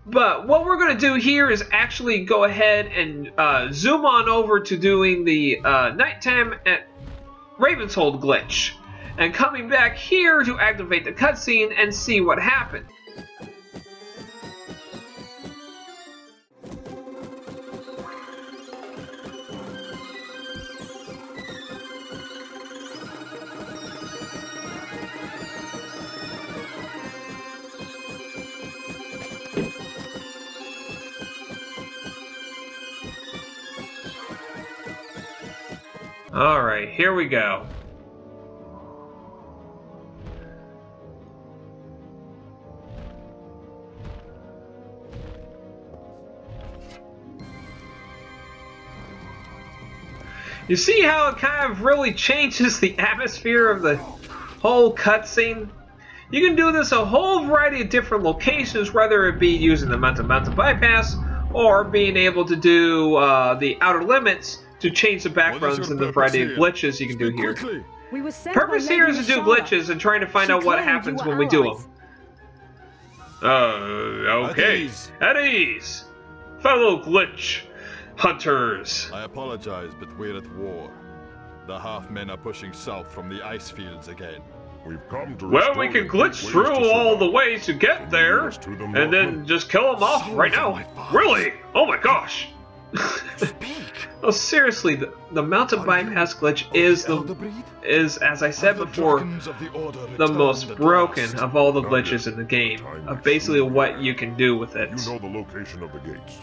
But what we're going to do here is actually go ahead and uh, zoom on over to doing the uh, nighttime at Ravenshold glitch. And coming back here to activate the cutscene and see what happened. Alright, here we go. You see how it kind of really changes the atmosphere of the whole cutscene? You can do this a whole variety of different locations, whether it be using the Mountain Mountain Bypass or being able to do uh, the Outer Limits to change the backgrounds and the variety of glitches you can do here. We purpose here is to do glitches and trying to find she out what happens when we do them. Uh, okay. At ease. Fellow glitch hunters. I apologize, but we're at war. The half-men are pushing south from the ice fields again. We've come to well, we can glitch through all the ways to get there, and then just kill them off right now. Really? Oh my gosh! oh, seriously, the, the mountain bypass glitch is the is, as I said before, the most broken of all the glitches in the game. Of basically what you can do with it. You know the location of the gates.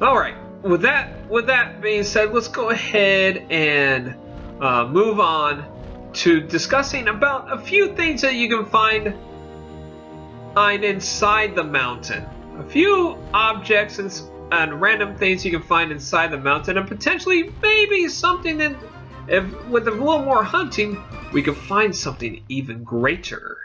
All right. With that, with that being said, let's go ahead and uh, move on to discussing about a few things that you can find inside the mountain. A few objects and and random things you can find inside the mountain, and potentially maybe something that, if with a little more hunting, we can find something even greater.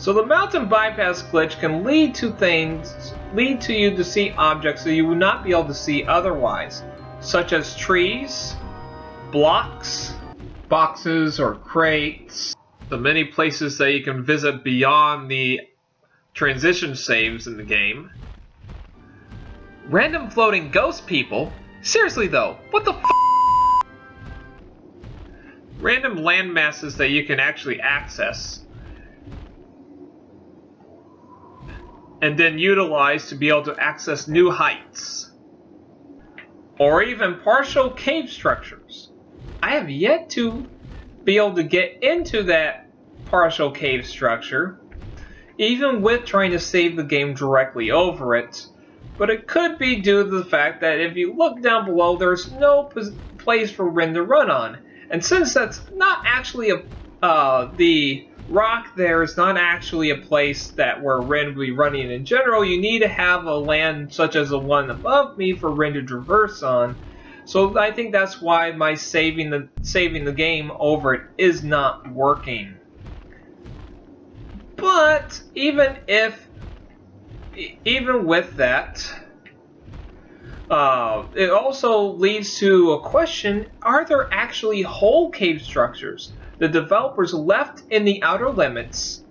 So the mountain bypass glitch can lead to things, lead to you to see objects that you would not be able to see otherwise, such as trees, blocks, boxes or crates, the many places that you can visit beyond the transition saves in the game. Random floating ghost people? Seriously though, what the f Random land masses that you can actually access. And then utilize to be able to access new heights. Or even partial cave structures. I have yet to be able to get into that partial cave structure, even with trying to save the game directly over it. But it could be due to the fact that if you look down below, there's no place for Rynn to run on. And since that's not actually a uh, the rock there is not actually a place that where Rynn will be running in general, you need to have a land such as the one above me for Rynn to traverse on. So I think that's why my saving the saving the game over it is not working. But even if even with that, uh, it also leads to a question, are there actually whole cave structures the developers left in the outer limits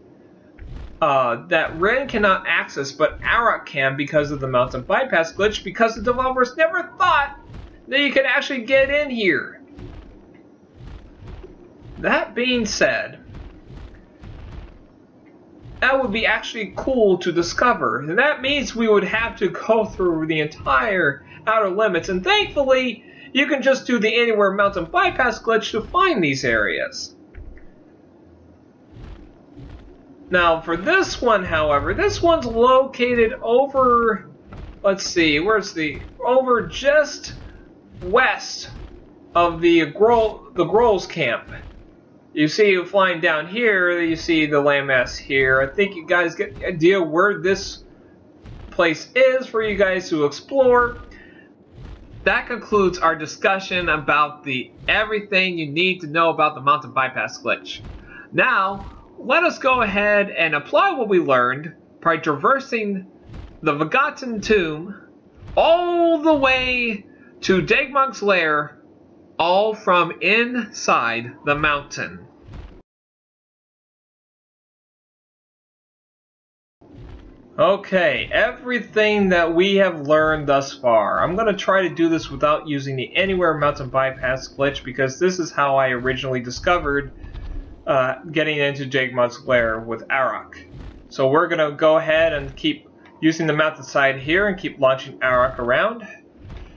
uh, that Rynn cannot access but Arokh can because of the mountain bypass glitch because the developers never thought that you could actually get in here. That being said, that would be actually cool to discover. And that means we would have to go through the entire outer limits. And thankfully, you can just do the Anywhere Mountain Bypass glitch to find these areas. Now, for this one, however, this one's located over, let's see, where's the, over just west of the Grohl, the Grohl's camp. You see flying down here, you see the landmass here. I think you guys get the idea where this place is for you guys to explore. That concludes our discussion about the everything you need to know about the mountain bypass glitch. Now, let us go ahead and apply what we learned by traversing the Forgotten Tomb all the way to Dagmog's lair, all from inside the mountain. Okay, everything that we have learned thus far. I'm going to try to do this without using the Anywhere Mountain Bypass glitch because this is how I originally discovered uh, getting into Dagmog's lair with Arokh. So we're going to go ahead and keep using the mountain side here and keep launching Arokh around.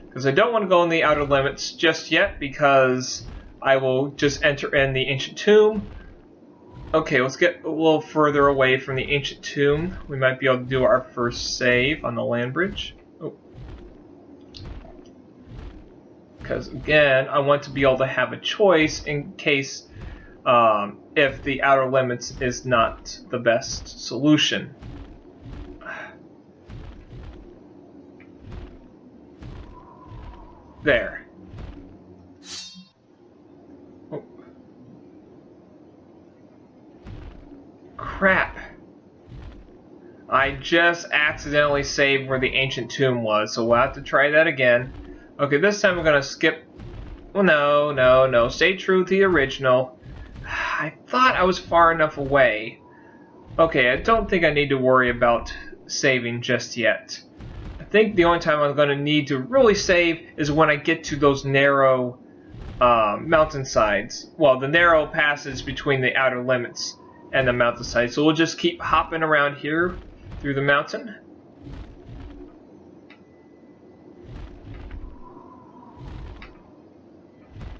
Because I don't want to go in the outer limits just yet because I will just enter in the ancient tomb. Okay, let's get a little further away from the ancient tomb. We might be able to do our first save on the land bridge. Oh. Because again, I want to be able to have a choice in case um, if the outer limits is not the best solution. There. Oh. Crap. I just accidentally saved where the ancient tomb was, so we'll have to try that again. Okay, this time we're going to skip... Well, no, no, no. Stay true to the original. I thought I was far enough away. Okay, I don't think I need to worry about saving just yet. I think the only time I'm going to need to really save is when I get to those narrow uh, mountainsides. Well, the narrow passes between the outer limits and the mountainside. So we'll just keep hopping around here through the mountain.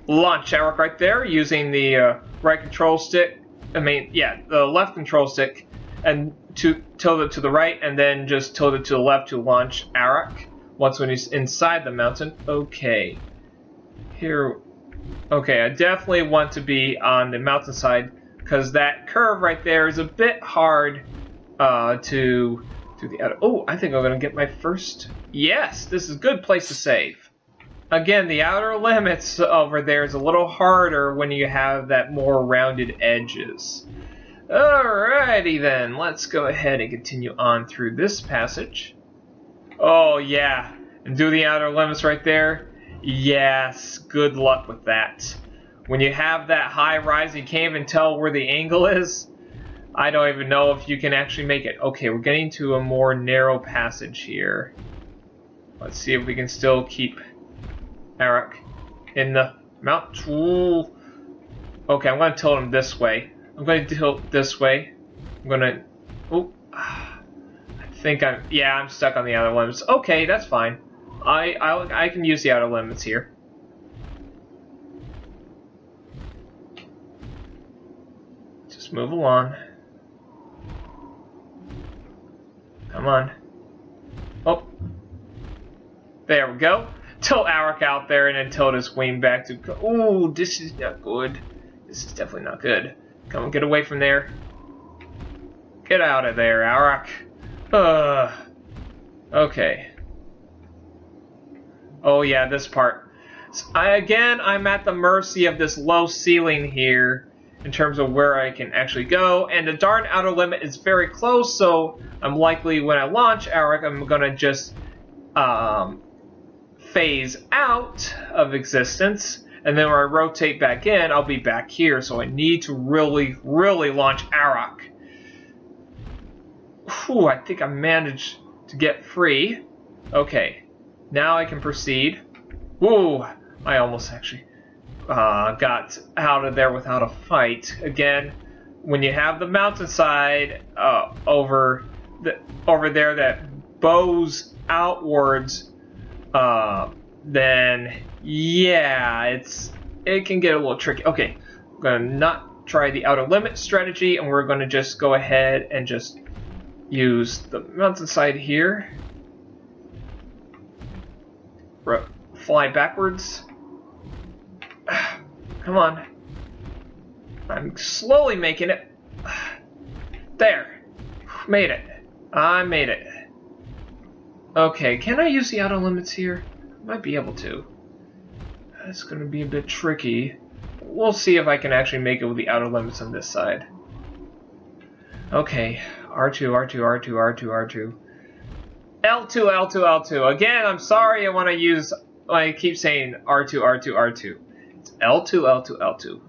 Launch Arokh right there using the uh, right control stick. I mean, yeah, the left control stick, and to tilt it to the right, and then just tilt it to the left to launch Arokh. Once when he's inside the mountain. Okay. Here. Okay, I definitely want to be on the mountainside because that curve right there is a bit hard uh, to do the other. Oh, I think I'm gonna get my first. Yes, this is a good place to save. Again, the outer limits over there is a little harder when you have that more rounded edges. Alrighty then, let's go ahead and continue on through this passage. Oh yeah, and do the outer limits right there. Yes, good luck with that. When you have that high rise, you can't even tell where the angle is. I don't even know if you can actually make it. Okay, we're getting to a more narrow passage here. Let's see if we can still keep Arokh in the mount. Ooh. Okay, I'm going to tilt him this way. I'm going to tilt this way. I'm going to... Oh, I think I'm... Yeah, I'm stuck on the outer limits. Okay, that's fine. I, I, I can use the outer limits here. Just move along. Come on. Oh. There we go tilt Arokh out there and then tilt his wing back to. Ooh, this is not good. This is definitely not good. Come on, get away from there. Get out of there. Uh, okay. Oh yeah, this part. So I, again, I'm at the mercy of this low ceiling here in terms of where I can actually go, and the darn outer limit is very close, so I'm likely when I launch Arokh, I'm gonna just um, phase out of existence, and then when I rotate back in, I'll be back here. So I need to really, really launch Arokh. Whew, I think I managed to get free. Okay, now I can proceed. Ooh, I almost actually uh, got out of there without a fight. Again, when you have the mountainside uh, over the over there that bows outwards uh, then yeah, it's it can get a little tricky. Okay, I'm gonna not try the outer limit strategy, and we're gonna just go ahead and just use the mountainside here. fly backwards. Come on. I'm slowly making it. There. Made it. I made it. Okay, can I use the outer limits here? Might be able to. That's going to be a bit tricky. We'll see if I can actually make it with the outer limits on this side. Okay, R2, R2, R2, R2, R2. L2, L2, L2. Again, I'm sorry I want to use, I keep saying R2, R2, R2. It's L2, L2, L2.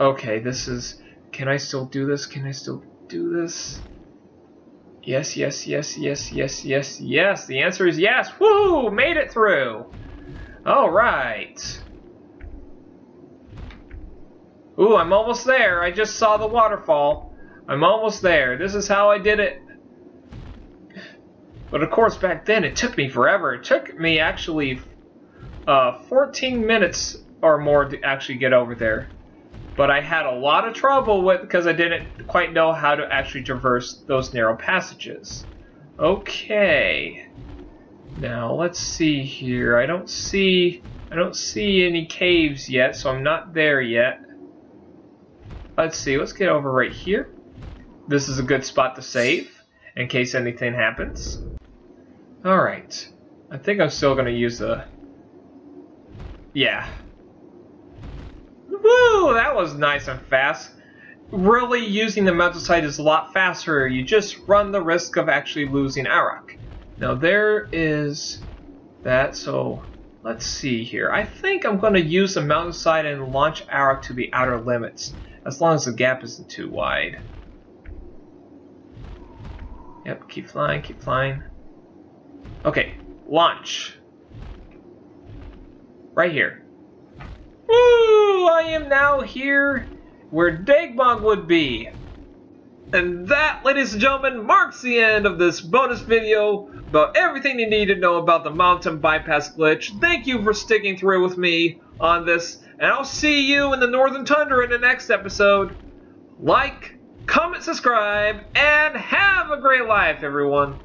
Okay, this is, can I still do this? Can I still do this? Yes, yes, yes, yes, yes, yes, yes. The answer is yes. Woo! Made it through. All right. Ooh, I'm almost there. I just saw the waterfall. I'm almost there. This is how I did it. But of course, back then it took me forever. It took me actually uh, 14 minutes or more to actually get over there. But I had a lot of trouble with because I didn't quite know how to actually traverse those narrow passages. Okay. Now let's see here. I don't see I don't see any caves yet, so I'm not there yet. Let's see, let's get over right here. This is a good spot to save, in case anything happens. Alright. I think I'm still going to use the... Yeah. Woo! That was nice and fast. Really, using the mountainside is a lot faster. You just run the risk of actually losing Arokh. Now there is that, so let's see here. I think I'm going to use the mountainside and launch Arokh to the outer limits. As long as the gap isn't too wide. Yep, keep flying, keep flying. Okay, launch. Right here. Woo! I am now here where Dagmog would be. And that, ladies and gentlemen, marks the end of this bonus video about everything you need to know about the mountain bypass glitch. Thank you for sticking through with me on this and I'll see you in the Northern Tundra in the next episode. Like, comment, subscribe, and have a great life, everyone.